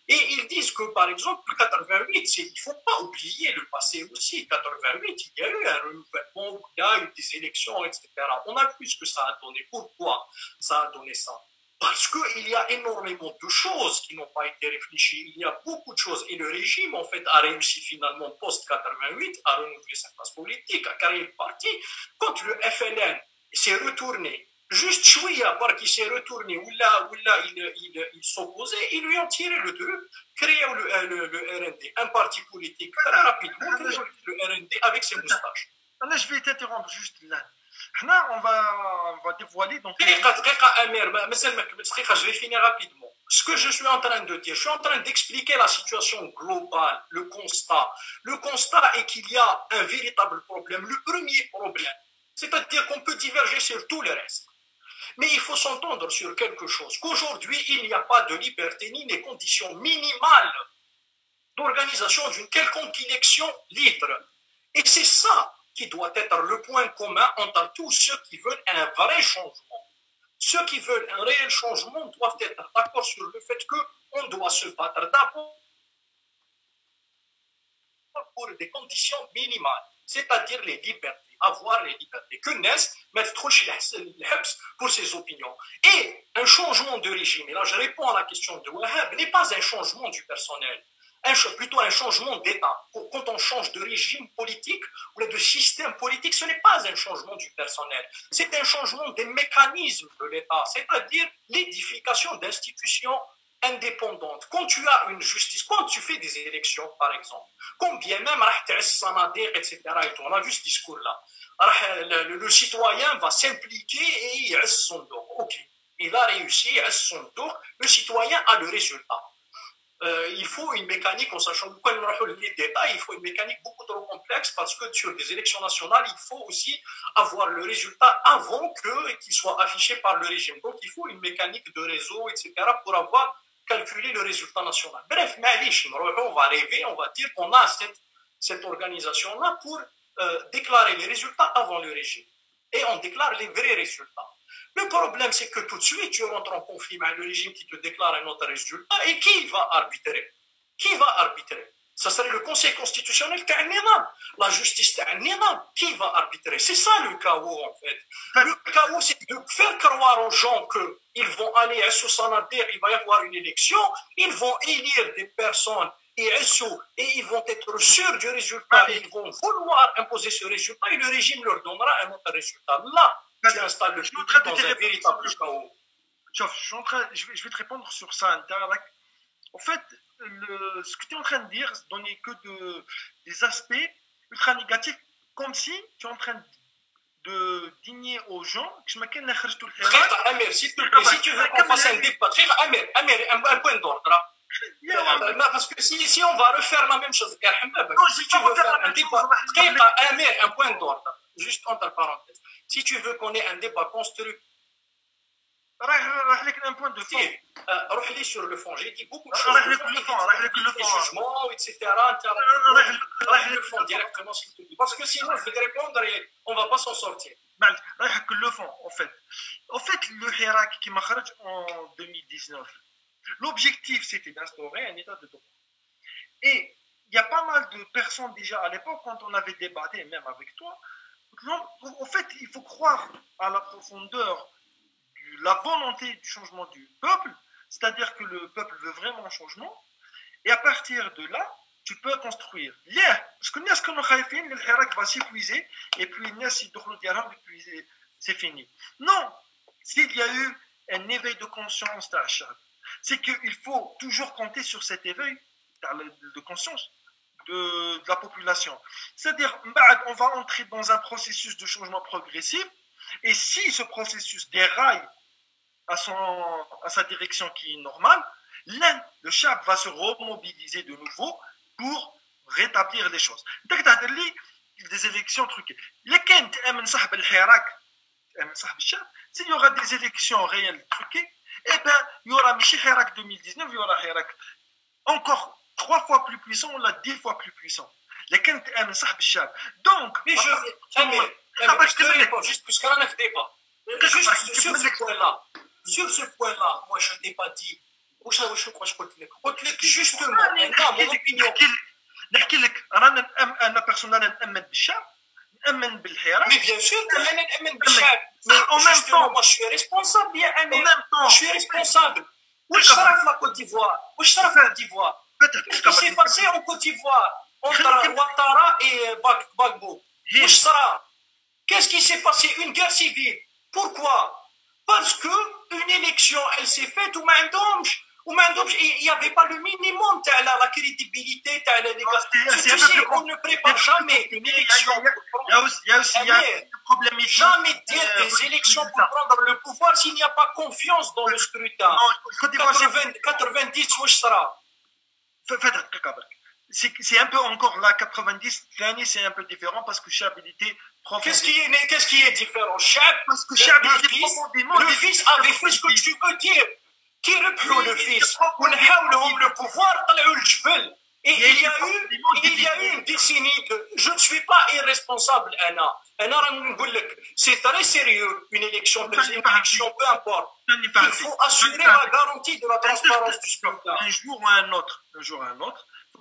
Speaker 2: et ils disent que, par exemple, 88, il ne faut pas oublier le passé aussi. 88, il y a eu un renouvellement, il y a eu des élections, etc. On a vu ce que ça a donné. Pourquoi ça a donné ça? Parce qu'il y a énormément de choses qui n'ont pas été réfléchies. Il y a beaucoup de choses. Et le régime, en fait, a réussi finalement, post-88, à renouveler sa classe politique, à créer le parti. Quand le FLN s'est retourné Juste Chouïa, par qui s'est retourné, ou là, ou là, il, il, il s'opposait, ils lui ont tiré le truc, créé le, le, le, RND, un parti politique, très rapidement, le RND avec ses moustaches.
Speaker 3: Là, je vais t'interrompre juste là. Là, on va, on va dévoiler donc.
Speaker 2: Je vais finir rapidement. Ce que je suis en train de dire, je suis en train d'expliquer la situation globale, le constat. Le constat est qu'il y a un véritable problème. Le premier problème, c'est-à-dire qu'on peut diverger sur tout le reste. Mais il faut s'entendre sur quelque chose, qu'aujourd'hui, il n'y a pas de liberté ni des conditions minimales d'organisation d'une quelconque élection libre. Et c'est ça qui doit être le point commun entre tous ceux qui veulent un vrai changement. Ceux qui veulent un réel changement doivent être d'accord sur le fait qu'on doit se battre d'abord pour des conditions minimales, c'est-à-dire les libertés avoir les libertés. Que pour ses opinions. Et un changement de régime, et là je réponds à la question de Wahab, n'est pas un changement du personnel. plutôt un changement d'État. Quand on change de régime politique ou de système politique, ce n'est pas un changement du personnel, c'est un changement des mécanismes de l'État, c'est-à-dire l'édification d'institutions indépendantes. Quand tu as une justice, quand tu fais des élections, par exemple, combien même, etc., et on a vu ce discours-là, le, citoyen va s'impliquer et il a son. Ok, il a réussi, il a son le citoyen a le résultat. Euh, il faut une mécanique, en sachant pourquoi les détails, il faut une mécanique beaucoup trop complexe parce que sur des élections nationales, il faut aussi avoir le résultat avant que qu'il soit affiché par le régime. Donc il faut une mécanique de réseau, etc. pour avoir calculé le résultat national. Bref, on va rêver, on va dire qu'on a cette, cette organisation-là pour euh, déclarer les résultats avant le régime. Et on déclare les vrais résultats. Le problème, c'est que tout de suite, tu rentres en conflit avec le régime qui te déclare un autre résultat. Et qui va arbitrer? Qui va arbitrer? Ça serait le Conseil constitutionnel qui La justice qui va arbitrer? C'est ça le chaos, en fait. Le chaos, c'est de faire croire aux gens qu'ils vont aller à Sousanadir, il va y avoir une élection, ils vont élire des personnes et et ils vont être sûrs du résultat, ils vont vouloir imposer ce résultat et le régime leur donnera un autre résultat. Là, tu installes le dans un véritable chaos.
Speaker 3: Je, suis en train, je, vais, je vais te répondre sur ça, En fait, le, ce que tu es en train de dire, donner que de, des aspects ultra négatifs, comme si tu es en train de digner aux gens que je me connais tout le
Speaker 2: temps. Amir, s'il te plaît, si tu veux qu'on fasse un débat, Amir, Amir, un point d'ordre. Parce que si, si on va refaire la même chose, si tu veux faire un débat, Amir, un point d'ordre, juste entre parenthèses. Si tu veux qu'on ait un débat constructif,
Speaker 3: un point de fond.
Speaker 2: Euh, sur le fond. J'ai dit beaucoup de choses. Les jugements, etc. le fond directement, s'il te plaît. Parce que sinon, je vais te répondre et on ne va pas s'en sortir.
Speaker 3: le fond, en fait. En fait, le Hirak qui m'a en 2019, l'objectif, c'était d'instaurer un état de droit. Et il y a pas mal de personnes déjà à l'époque, quand on avait débatté, même avec toi, en fait, il faut croire à la profondeur de la volonté du changement du peuple, c'est-à-dire que le peuple veut vraiment un changement, et à partir de là, tu peux construire. que ce que nous le va s'épuiser, et puis c'est fini. Non, s'il y a eu un éveil de conscience c'est qu'il faut toujours compter sur cet éveil de conscience de, la population. C'est-à-dire, on va entrer dans un processus de changement progressif, et si ce processus déraille à, son, à sa direction qui est normale, l'un, le chab va se remobiliser de nouveau pour rétablir les choses. des élections truquées. S'il y aura des élections réelles truquées, eh bien, il y aura Michi 2019, il y aura Hirak encore trois fois plus puissant, on l'a dix fois plus puissant. لكن تامن صاحب الشعب دونك
Speaker 2: mais je je te réponds juste puisqu'on a un débat juste sur ce point là sur ce point là moi je t'ai pas dit واش واش واش قلت لك قلت لك جوستومون انا مون اوبينيون
Speaker 3: نحكي لك رانا انا بيرسونيل نامن بالشعب نامن بالحراك
Speaker 2: مي بيان سور انا نامن بالشعب مي او ميم طون moi je suis responsable يا امين je suis responsable واش صرا في لا كوت ديفوار واش صرا في لا ديفوار Qu'est-ce qui s'est passé en Côte d'Ivoire entre Ouattara et Bagbo Qu'est-ce qui s'est passé Une guerre civile. Pourquoi parce que une élection, elle s'est faite ou il n'y avait pas le minimum. De la, crédibilité on ne prépare jamais une élection.
Speaker 3: Il y a aussi,
Speaker 2: problème Jamais dire des élections pour prendre le pouvoir s'il n'y a pas confiance dans le scrutin. 90, où sera
Speaker 3: c'est un peu encore là, 90, l'année c'est un peu différent parce que il était
Speaker 2: Qu'est-ce qui est, qu'est-ce qui est différent? Chab,
Speaker 3: parce que
Speaker 2: le, fils, le fils avait fait ce que tu peux dire. Qui reprend le fils le pouvoir, et il y a eu, il y a eu une décennie de, je ne suis pas irresponsable, Anna. Anna, c'est très sérieux, une élection, une élection, peu importe. Il faut assurer la garantie de la transparence du scrutin.
Speaker 3: Un jour ou un autre, un jour ou un autre, il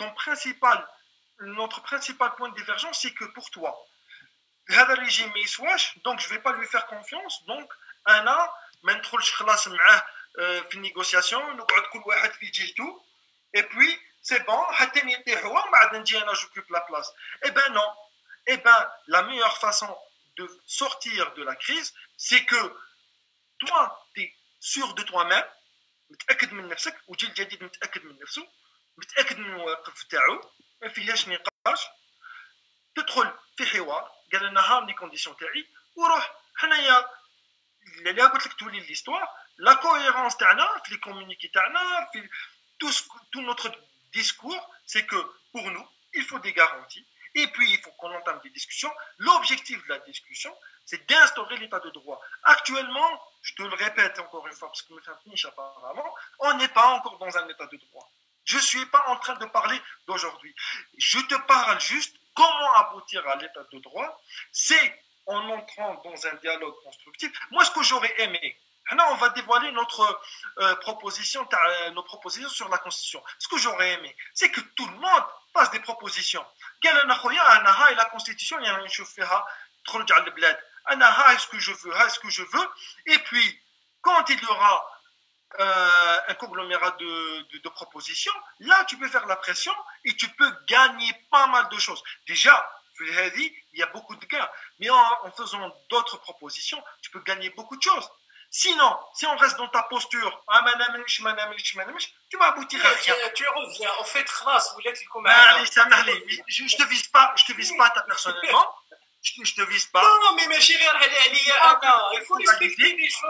Speaker 3: ton principal notre principal point de divergence c'est que pour toi هذا الريجيم ما يسواش دونك جو في با لوي فير كونفيونس دونك انا ما ندخلش خلاص معاه في النيغوسياسيون نقعد كل واحد في جهته اي بوي سي بون حتى يطيح هو ومن بعد نجي انا جوكوب لا بلاس اي بان نو اي بان لا ميور فاسون de sortir de la crise c'est que toi tu es sûr de toi-même متاكد من نفسك وجيل جديد متاكد من نفسه متاكد من المواقف تاعو ما فيهاش نقاش تدخل في حوار قال لنا ها لي كونديسيون تاعي وروح حنايا اللي قلت لك تولي ليستوار لا كوهيرونس تاعنا في لي كومونيكي تاعنا في tout, tout notre discours, c'est que pour nous, il faut des garanties. Et puis, il faut qu'on entame des discussions. L'objectif de la discussion, c'est d'instaurer l'état de droit. Actuellement, je te le répète encore une fois, parce que me fait niche apparemment, on n'est pas encore dans un état de droit. Je ne suis pas en train de parler d'aujourd'hui. Je te parle juste comment aboutir à l'état de droit. C'est en entrant dans un dialogue constructif. Moi, ce que j'aurais aimé, Maintenant, on va dévoiler notre euh, proposition, euh, nos propositions sur la Constitution. Ce que j'aurais aimé, c'est que tout le monde fasse des propositions. La Constitution, je ce que je veux, ce que je veux. Et puis, quand il y aura euh, un conglomérat de, de, de, propositions. Là tu peux faire la pression et tu peux gagner pas mal de choses. Déjà il y a beaucoup de gains. Mais en, en faisant d'autres propositions tu peux gagner beaucoup de choses. Sinon, si on reste dans ta posture, ah, tu vas aboutir à rien.
Speaker 2: Tu reviens, en fait, khlas, vous êtes comme
Speaker 3: Allez, ça je, je te vise pas, je te vise pas toi personnellement. Je, je te vise pas.
Speaker 2: Non, mais ma chérie, il faut respecter les gens.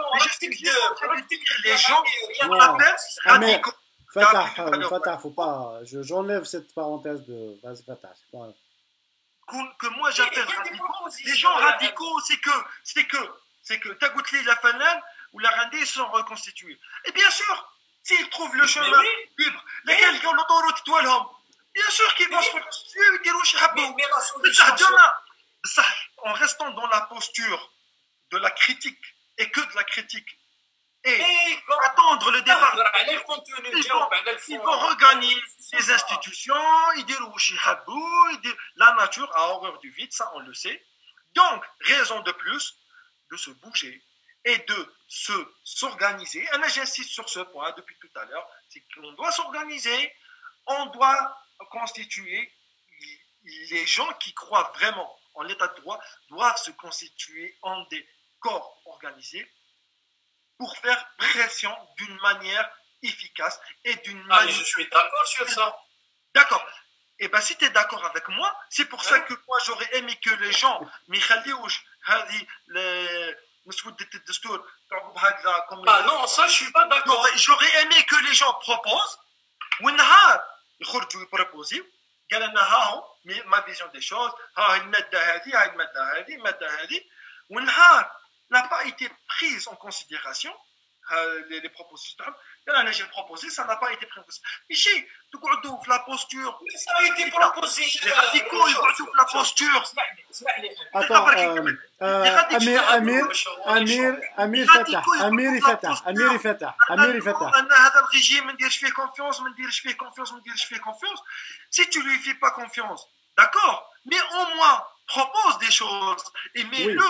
Speaker 3: Les gens.
Speaker 1: Fatah, Fatah, faut pas. J'enlève cette parenthèse de. Vas-y, Fatah, c'est pas.
Speaker 3: Que moi j'appelle radicaux. Les gens radicaux, c'est que, c'est que, c'est que Tagoutli la Fanel ou la Randé sont reconstitués. Et bien sûr, s'ils trouvent le chemin oui. libre, lesquels qui ont l'autoroute toilhom, bien sûr qu'ils vont se reconstituer et dire ça, en restant dans la posture de la critique et que de la critique et, et attendre le départ. Ils vont, ils vont regagner les institutions, ils disent la nature a horreur du vide, ça on le sait. Donc, raison de plus de se bouger et de se s'organiser. Et là, j'insiste sur ce point depuis tout à l'heure, c'est qu'on doit s'organiser, on doit constituer les gens qui croient vraiment en l'état de droit, doivent se constituer en des corps organisés pour faire pression d'une manière efficace et d'une
Speaker 2: ah,
Speaker 3: manière...
Speaker 2: je suis d'accord sur ça.
Speaker 3: D'accord. Et eh bien, si tu es d'accord avec moi, c'est pour ça que moi, j'aurais aimé que les gens,
Speaker 2: Ah non, ça, je suis pas d'accord.
Speaker 3: J'aurais aimé que les gens proposent, قال لنا ها هو ما فيزيون دي شوز ها الماده هذه هاي الماده هذه الماده هذه والنهار n'a pas été prise en considération les, les propositions انا j'ai proposé ça n'a pas été pris en considération ماشي تقعدوا في لا بوستور
Speaker 2: ça a été proposé
Speaker 3: les radicaux يقعدوا في لا بوستور
Speaker 1: امير امير امير امير فتح اميري فتح اميري فتح اميري فتح
Speaker 3: ان هذا الريجيم ما نديرش فيه كونفيونس ما نديرش فيه كونفيونس ما نديرش فيه كونفيونس si tu lui fais pas confiance d'accord mais au moins propose des choses et mets-le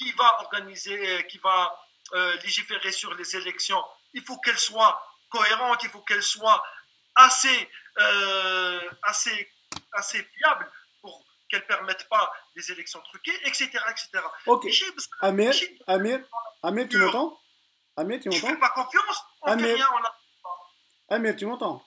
Speaker 3: qui va organiser, euh, qui va euh, légiférer sur les élections, il faut qu'elles soient cohérentes, il faut qu'elles soient euh, assez, assez, assez fiables pour qu'elles ne permettent pas des élections truquées, etc. etc.
Speaker 1: Ok. Amir, Amir, Amir, tu m'entends? Amir, tu m'entends
Speaker 3: Je ne
Speaker 1: fais
Speaker 3: pas confiance, on
Speaker 1: Amir,
Speaker 3: rien, on a...
Speaker 1: Amir, tu m'entends?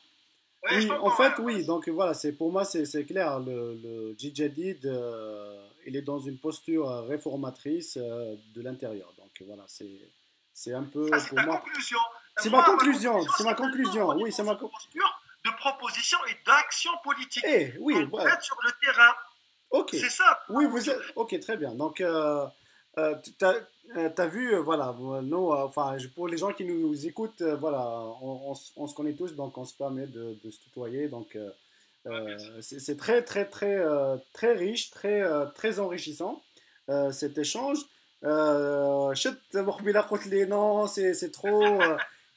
Speaker 1: Oui, en fait, oui. Donc voilà, c'est pour moi, c'est clair. Le, le Jadid, euh, il est dans une posture réformatrice euh, de l'intérieur. Donc voilà, c'est un peu
Speaker 3: pour moi. Conclusion.
Speaker 1: C'est ma conclusion. C'est ma conclusion. Oui, c'est ma
Speaker 3: conclusion. De proposition et d'action politique.
Speaker 1: Eh, oui,
Speaker 3: ouais. sur le terrain.
Speaker 1: Ok.
Speaker 3: C'est ça.
Speaker 1: Oui, vous êtes. Ok, très bien. Donc, euh, euh, tu as, as, vu, voilà, nous, enfin, pour les gens qui nous écoutent, voilà, on, se connaît tous, donc on se permet de, se tutoyer. Donc, c'est très, très, très, très riche, très, très enrichissant cet échange. Non, c'est trop.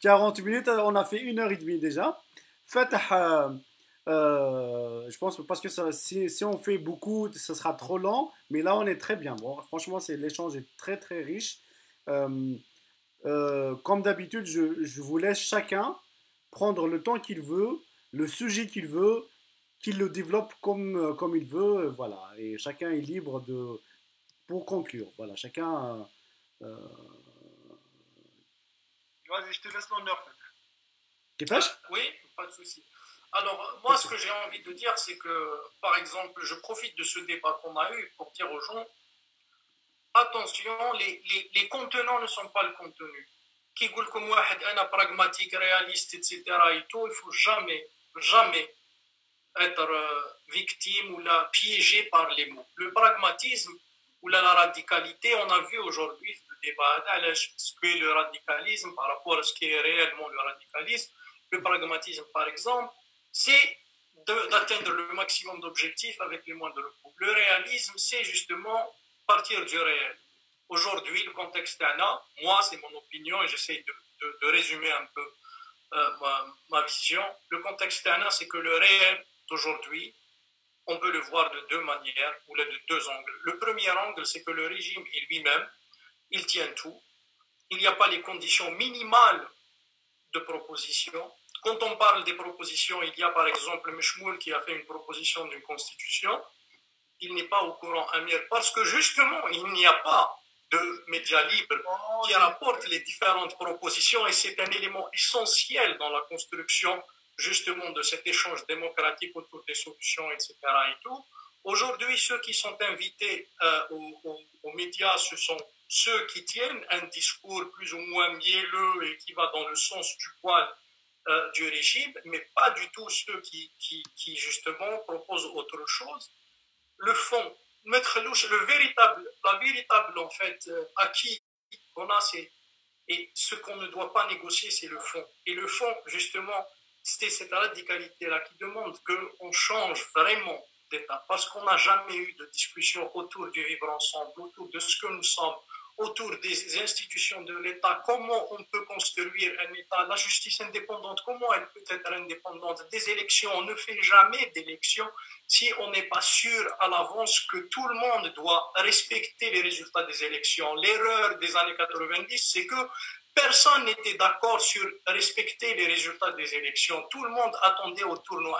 Speaker 1: 40 minutes, on a fait une heure et demie déjà. Fatah, euh, je pense parce que ça, si, si, on fait beaucoup, ce sera trop lent. Mais là, on est très bien. Bon, franchement, c'est l'échange est très très riche. Euh, euh, comme d'habitude, je, je, vous laisse chacun prendre le temps qu'il veut, le sujet qu'il veut, qu'il le développe comme comme il veut. Voilà. Et chacun est libre de pour conclure. Voilà. Chacun.
Speaker 3: Vas-y, je te laisse l'honneur.
Speaker 2: Oui, pas de souci. Alors, moi, ce que j'ai envie de dire, c'est que, par exemple, je profite de ce débat qu'on a eu pour dire aux gens, attention, les, les, les contenants ne sont pas le contenu. Qui dit comme un pragmatique, réaliste, etc. Et tout, il faut jamais, jamais être euh, victime ou la piégé par les mots. Le pragmatisme ou la, radicalité, on a vu aujourd'hui le débat ce qu'est le radicalisme par rapport à ce qui est réellement le radicalisme. Le pragmatisme, par exemple, c'est d'atteindre le maximum d'objectifs avec les moindres coûts. Le réalisme, c'est justement partir du réel. Aujourd'hui, le contexte ANA, moi, c'est mon opinion et j'essaie de, résumer un peu euh, ma, vision. Le contexte ANA, c'est que le réel d'aujourd'hui, on peut le voir de deux manières ou de deux angles. Le premier angle, c'est que le régime lui-même, il tient tout. Il n'y a pas les conditions minimales de proposition quand on parle des propositions, il y a par exemple Meshmoul qui a fait une proposition d'une constitution. Il n'est pas au courant, Amir, parce que justement, il n'y a pas de médias libres qui rapportent les différentes propositions et c'est un élément essentiel dans la construction justement de cet échange démocratique autour des solutions, etc. Et tout. Aujourd'hui, ceux qui sont invités euh, aux, aux, médias, ce sont ceux qui tiennent un discours plus ou moins mielleux et qui va dans le sens du poil euh, du régime, mais pas du tout ceux qui, qui, justement proposent autre chose. Le fond, mettre le véritable, la véritable en fait euh, acquis qu'on a, c'est et ce qu'on ne doit pas négocier, c'est le fond. Et le fond, justement, c'est cette radicalité-là qui demande qu'on change vraiment d'État, parce qu'on n'a jamais eu de discussion autour du vivre ensemble, autour de ce que nous sommes, autour des institutions de l'État, comment on peut construire un État, la justice indépendante, comment elle peut être indépendante, des élections, on ne fait jamais d'élections si on n'est pas sûr à l'avance que tout le monde doit respecter les résultats des élections. L'erreur des années 90, c'est que Personne n'était d'accord sur respecter les résultats des élections. Tout le monde attendait au tournoi.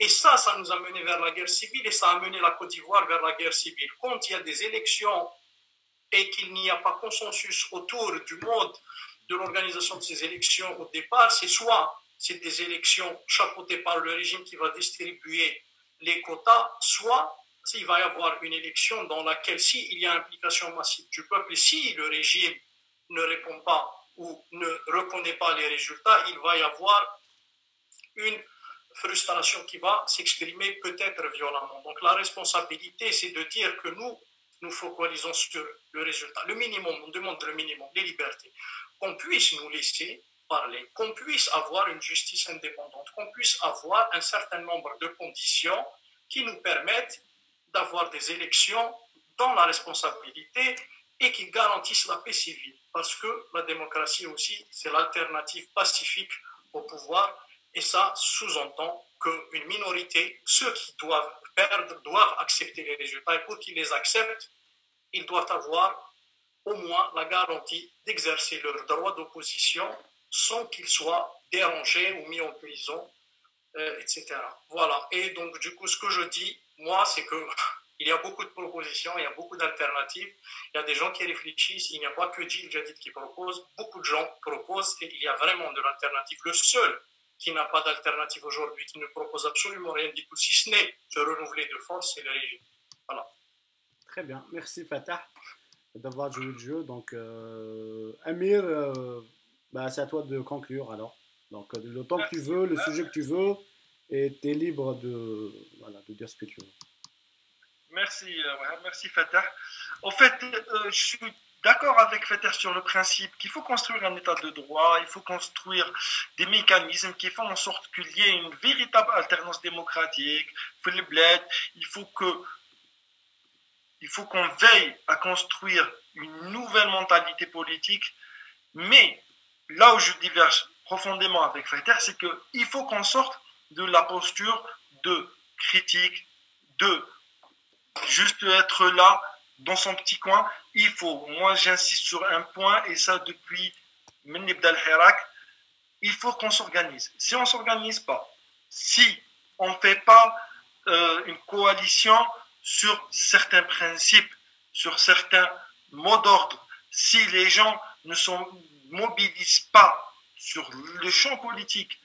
Speaker 2: Et ça, ça nous a mené vers la guerre civile et ça a mené la Côte d'Ivoire vers la guerre civile. Quand il y a des élections et qu'il n'y a pas consensus autour du mode de l'organisation de ces élections au départ, c'est soit c'est des élections chapeautées par le régime qui va distribuer les quotas, soit s'il va y avoir une élection dans laquelle, s'il y a implication massive du peuple, si le régime ne répond pas ou ne reconnaît pas les résultats, il va y avoir une frustration qui va s'exprimer peut-être violemment. Donc la responsabilité, c'est de dire que nous, nous focalisons sur le résultat. Le minimum, on demande le minimum, les libertés. Qu'on puisse nous laisser parler, qu'on puisse avoir une justice indépendante, qu'on puisse avoir un certain nombre de conditions qui nous permettent d'avoir des élections dans la responsabilité et qui garantissent la paix civile. Parce que la démocratie aussi, c'est l'alternative pacifique au pouvoir. Et ça sous-entend qu'une minorité, ceux qui doivent perdre, doivent accepter les résultats. Et pour qu'ils les acceptent, ils doivent avoir au moins la garantie d'exercer leur droit d'opposition sans qu'ils soient dérangés ou mis en prison, euh, etc. Voilà. Et donc, du coup, ce que je dis, moi, c'est que Il y a beaucoup de propositions, il y a beaucoup d'alternatives. Il y a des gens qui réfléchissent. Il n'y a pas que Gilles Jadid qui propose. Beaucoup de gens proposent et il y a vraiment de l'alternative. Le seul qui n'a pas d'alternative aujourd'hui, qui ne propose absolument rien du tout, si ce n'est se renouveler de force, c'est le régime. Voilà.
Speaker 1: Très bien. Merci Fatah d'avoir joué le jeu. Donc, euh, Amir, euh, bah, c'est à toi de conclure alors. Donc, le temps que tu veux, le sujet que tu veux, et tu es libre de, voilà, de dire ce que tu veux.
Speaker 3: Merci, merci Fatah. En fait, je suis d'accord avec Fatah sur le principe qu'il faut construire un état de droit, il faut construire des mécanismes qui font en sorte qu'il y ait une véritable alternance démocratique. Il faut que il faut qu'on veille à construire une nouvelle mentalité politique, mais là où je diverge profondément avec Feiter, c'est qu'il faut qu'on sorte de la posture de critique, de juste être là dans son petit coin. Il faut, moi j'insiste sur un point, et ça depuis Menibdal Hirak, il faut qu'on s'organise. Si on ne s'organise pas, si on ne fait pas euh, une coalition sur certains principes, sur certains mots d'ordre. Si les gens ne se mobilisent pas sur le champ politique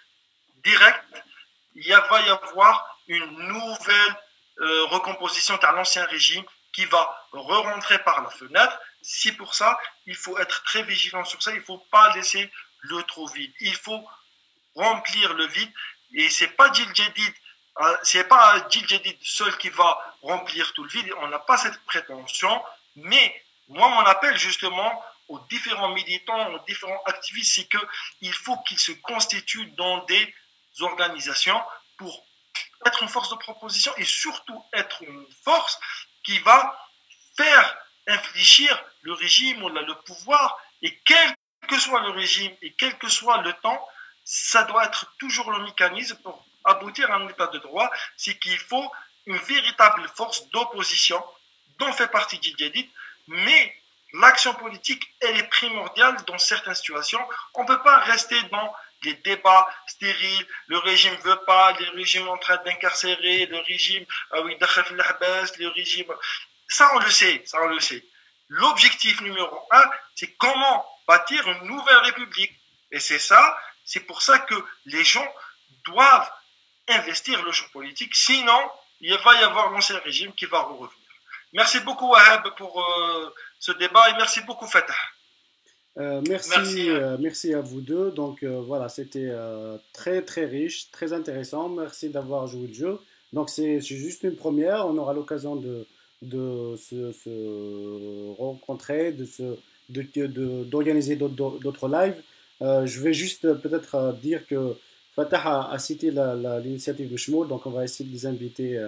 Speaker 3: direct, il va y avoir une nouvelle euh, recomposition de l'ancien régime qui va re-rentrer par la fenêtre. Si pour ça, il faut être très vigilant sur ça. Il ne faut pas laisser le trop vide. Il faut remplir le vide. Et c'est pas ah, c'est pas Gilles Jadid seul qui va remplir tout le vide, on n'a pas cette prétention, mais moi, mon appel justement aux différents militants, aux différents activistes, c'est qu'il faut qu'ils se constituent dans des organisations pour être une force de proposition et surtout être une force qui va faire infléchir le régime ou le pouvoir. Et quel que soit le régime et quel que soit le temps, ça doit être toujours le mécanisme pour aboutir à un état de droit, c'est qu'il faut une véritable force d'opposition dont fait partie Djihadid, mais l'action politique, elle est primordiale dans certaines situations. On ne peut pas rester dans des débats stériles, le régime veut pas, le régime en train d'incarcérer, le régime, ah oui, le régime. Ça, on le sait, ça, on le sait. L'objectif numéro un, c'est comment bâtir une nouvelle république. Et c'est ça, c'est pour ça que les gens doivent investir le champ politique. Sinon, il va y avoir l'ancien régime qui va revenir. Merci beaucoup, Wahab, pour euh, ce débat et merci beaucoup, Fatah.
Speaker 1: Euh, merci, euh, merci, à vous deux. Donc voilà, c'était très très riche, très intéressant. Merci d'avoir joué le jeu. Donc c'est juste une première. On aura l'occasion de, de se, rencontrer, de se, d'organiser de, d'autres lives. je vais juste peut-être dire que Fatah a, cité l'initiative de Shmoul, donc on va essayer de les inviter,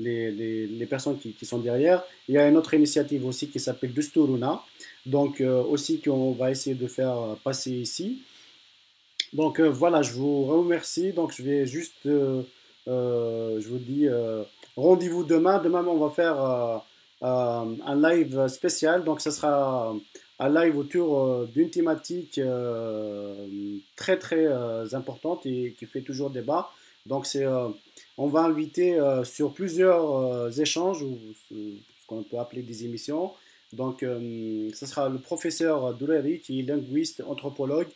Speaker 1: euh, les, personnes qui, sont derrière. Il y a une autre initiative aussi qui s'appelle Dusturuna, donc euh, aussi qu'on va essayer de faire passer ici. Donc euh, voilà, je vous remercie. Donc je vais juste, je vous dis, rendez-vous demain. Demain, on va faire un live spécial. Donc ce sera un live autour euh, d'une thématique euh, très très euh, importante et qui fait toujours débat. Donc c'est, on va inviter sur plusieurs échanges ou ce qu'on peut appeler des émissions. Donc ce sera le professeur Douleri qui est linguiste, anthropologue,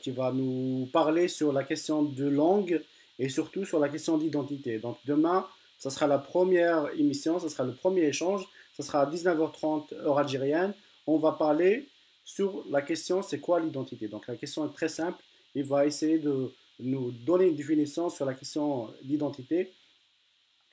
Speaker 1: qui va nous parler sur la question de langue et surtout sur la question d'identité. Donc demain, ce sera la première émission, ce sera le premier échange, ce sera à 19h30 heure algérienne on va parler sur la question c'est quoi l'identité? Donc la question est très simple. Il va essayer de nous donner une définition sur la question d'identité.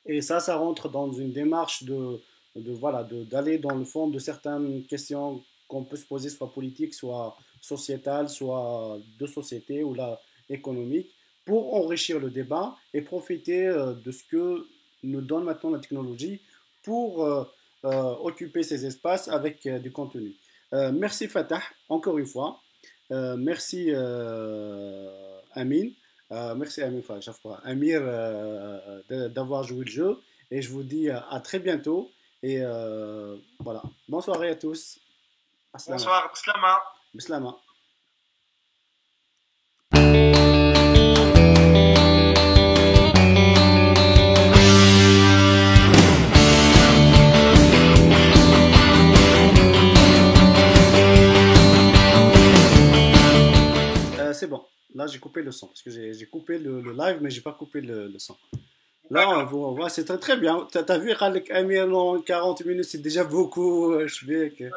Speaker 1: Et ça, ça rentre dans une démarche de, de voilà, d'aller dans le fond de certaines questions qu'on peut se poser, soit politique, soit sociétale, soit de société ou là économique, pour enrichir le débat et profiter euh, de ce que nous donne maintenant la technologie pour euh, euh, occuper ces espaces avec du contenu. Merci Fatah, encore une fois. merci Amin. merci Amin, Amir d'avoir joué le jeu. Et je vous dis à très bientôt. Et voilà. Bonsoir à tous.
Speaker 3: Bonsoir, Bislama.
Speaker 1: J'ai coupé le son parce que j'ai coupé le, live, mais j'ai pas coupé le, son. Là, on voit, c'est très, très bien. Tu as, vu, Amir, 40 minutes, c'est déjà beaucoup. Je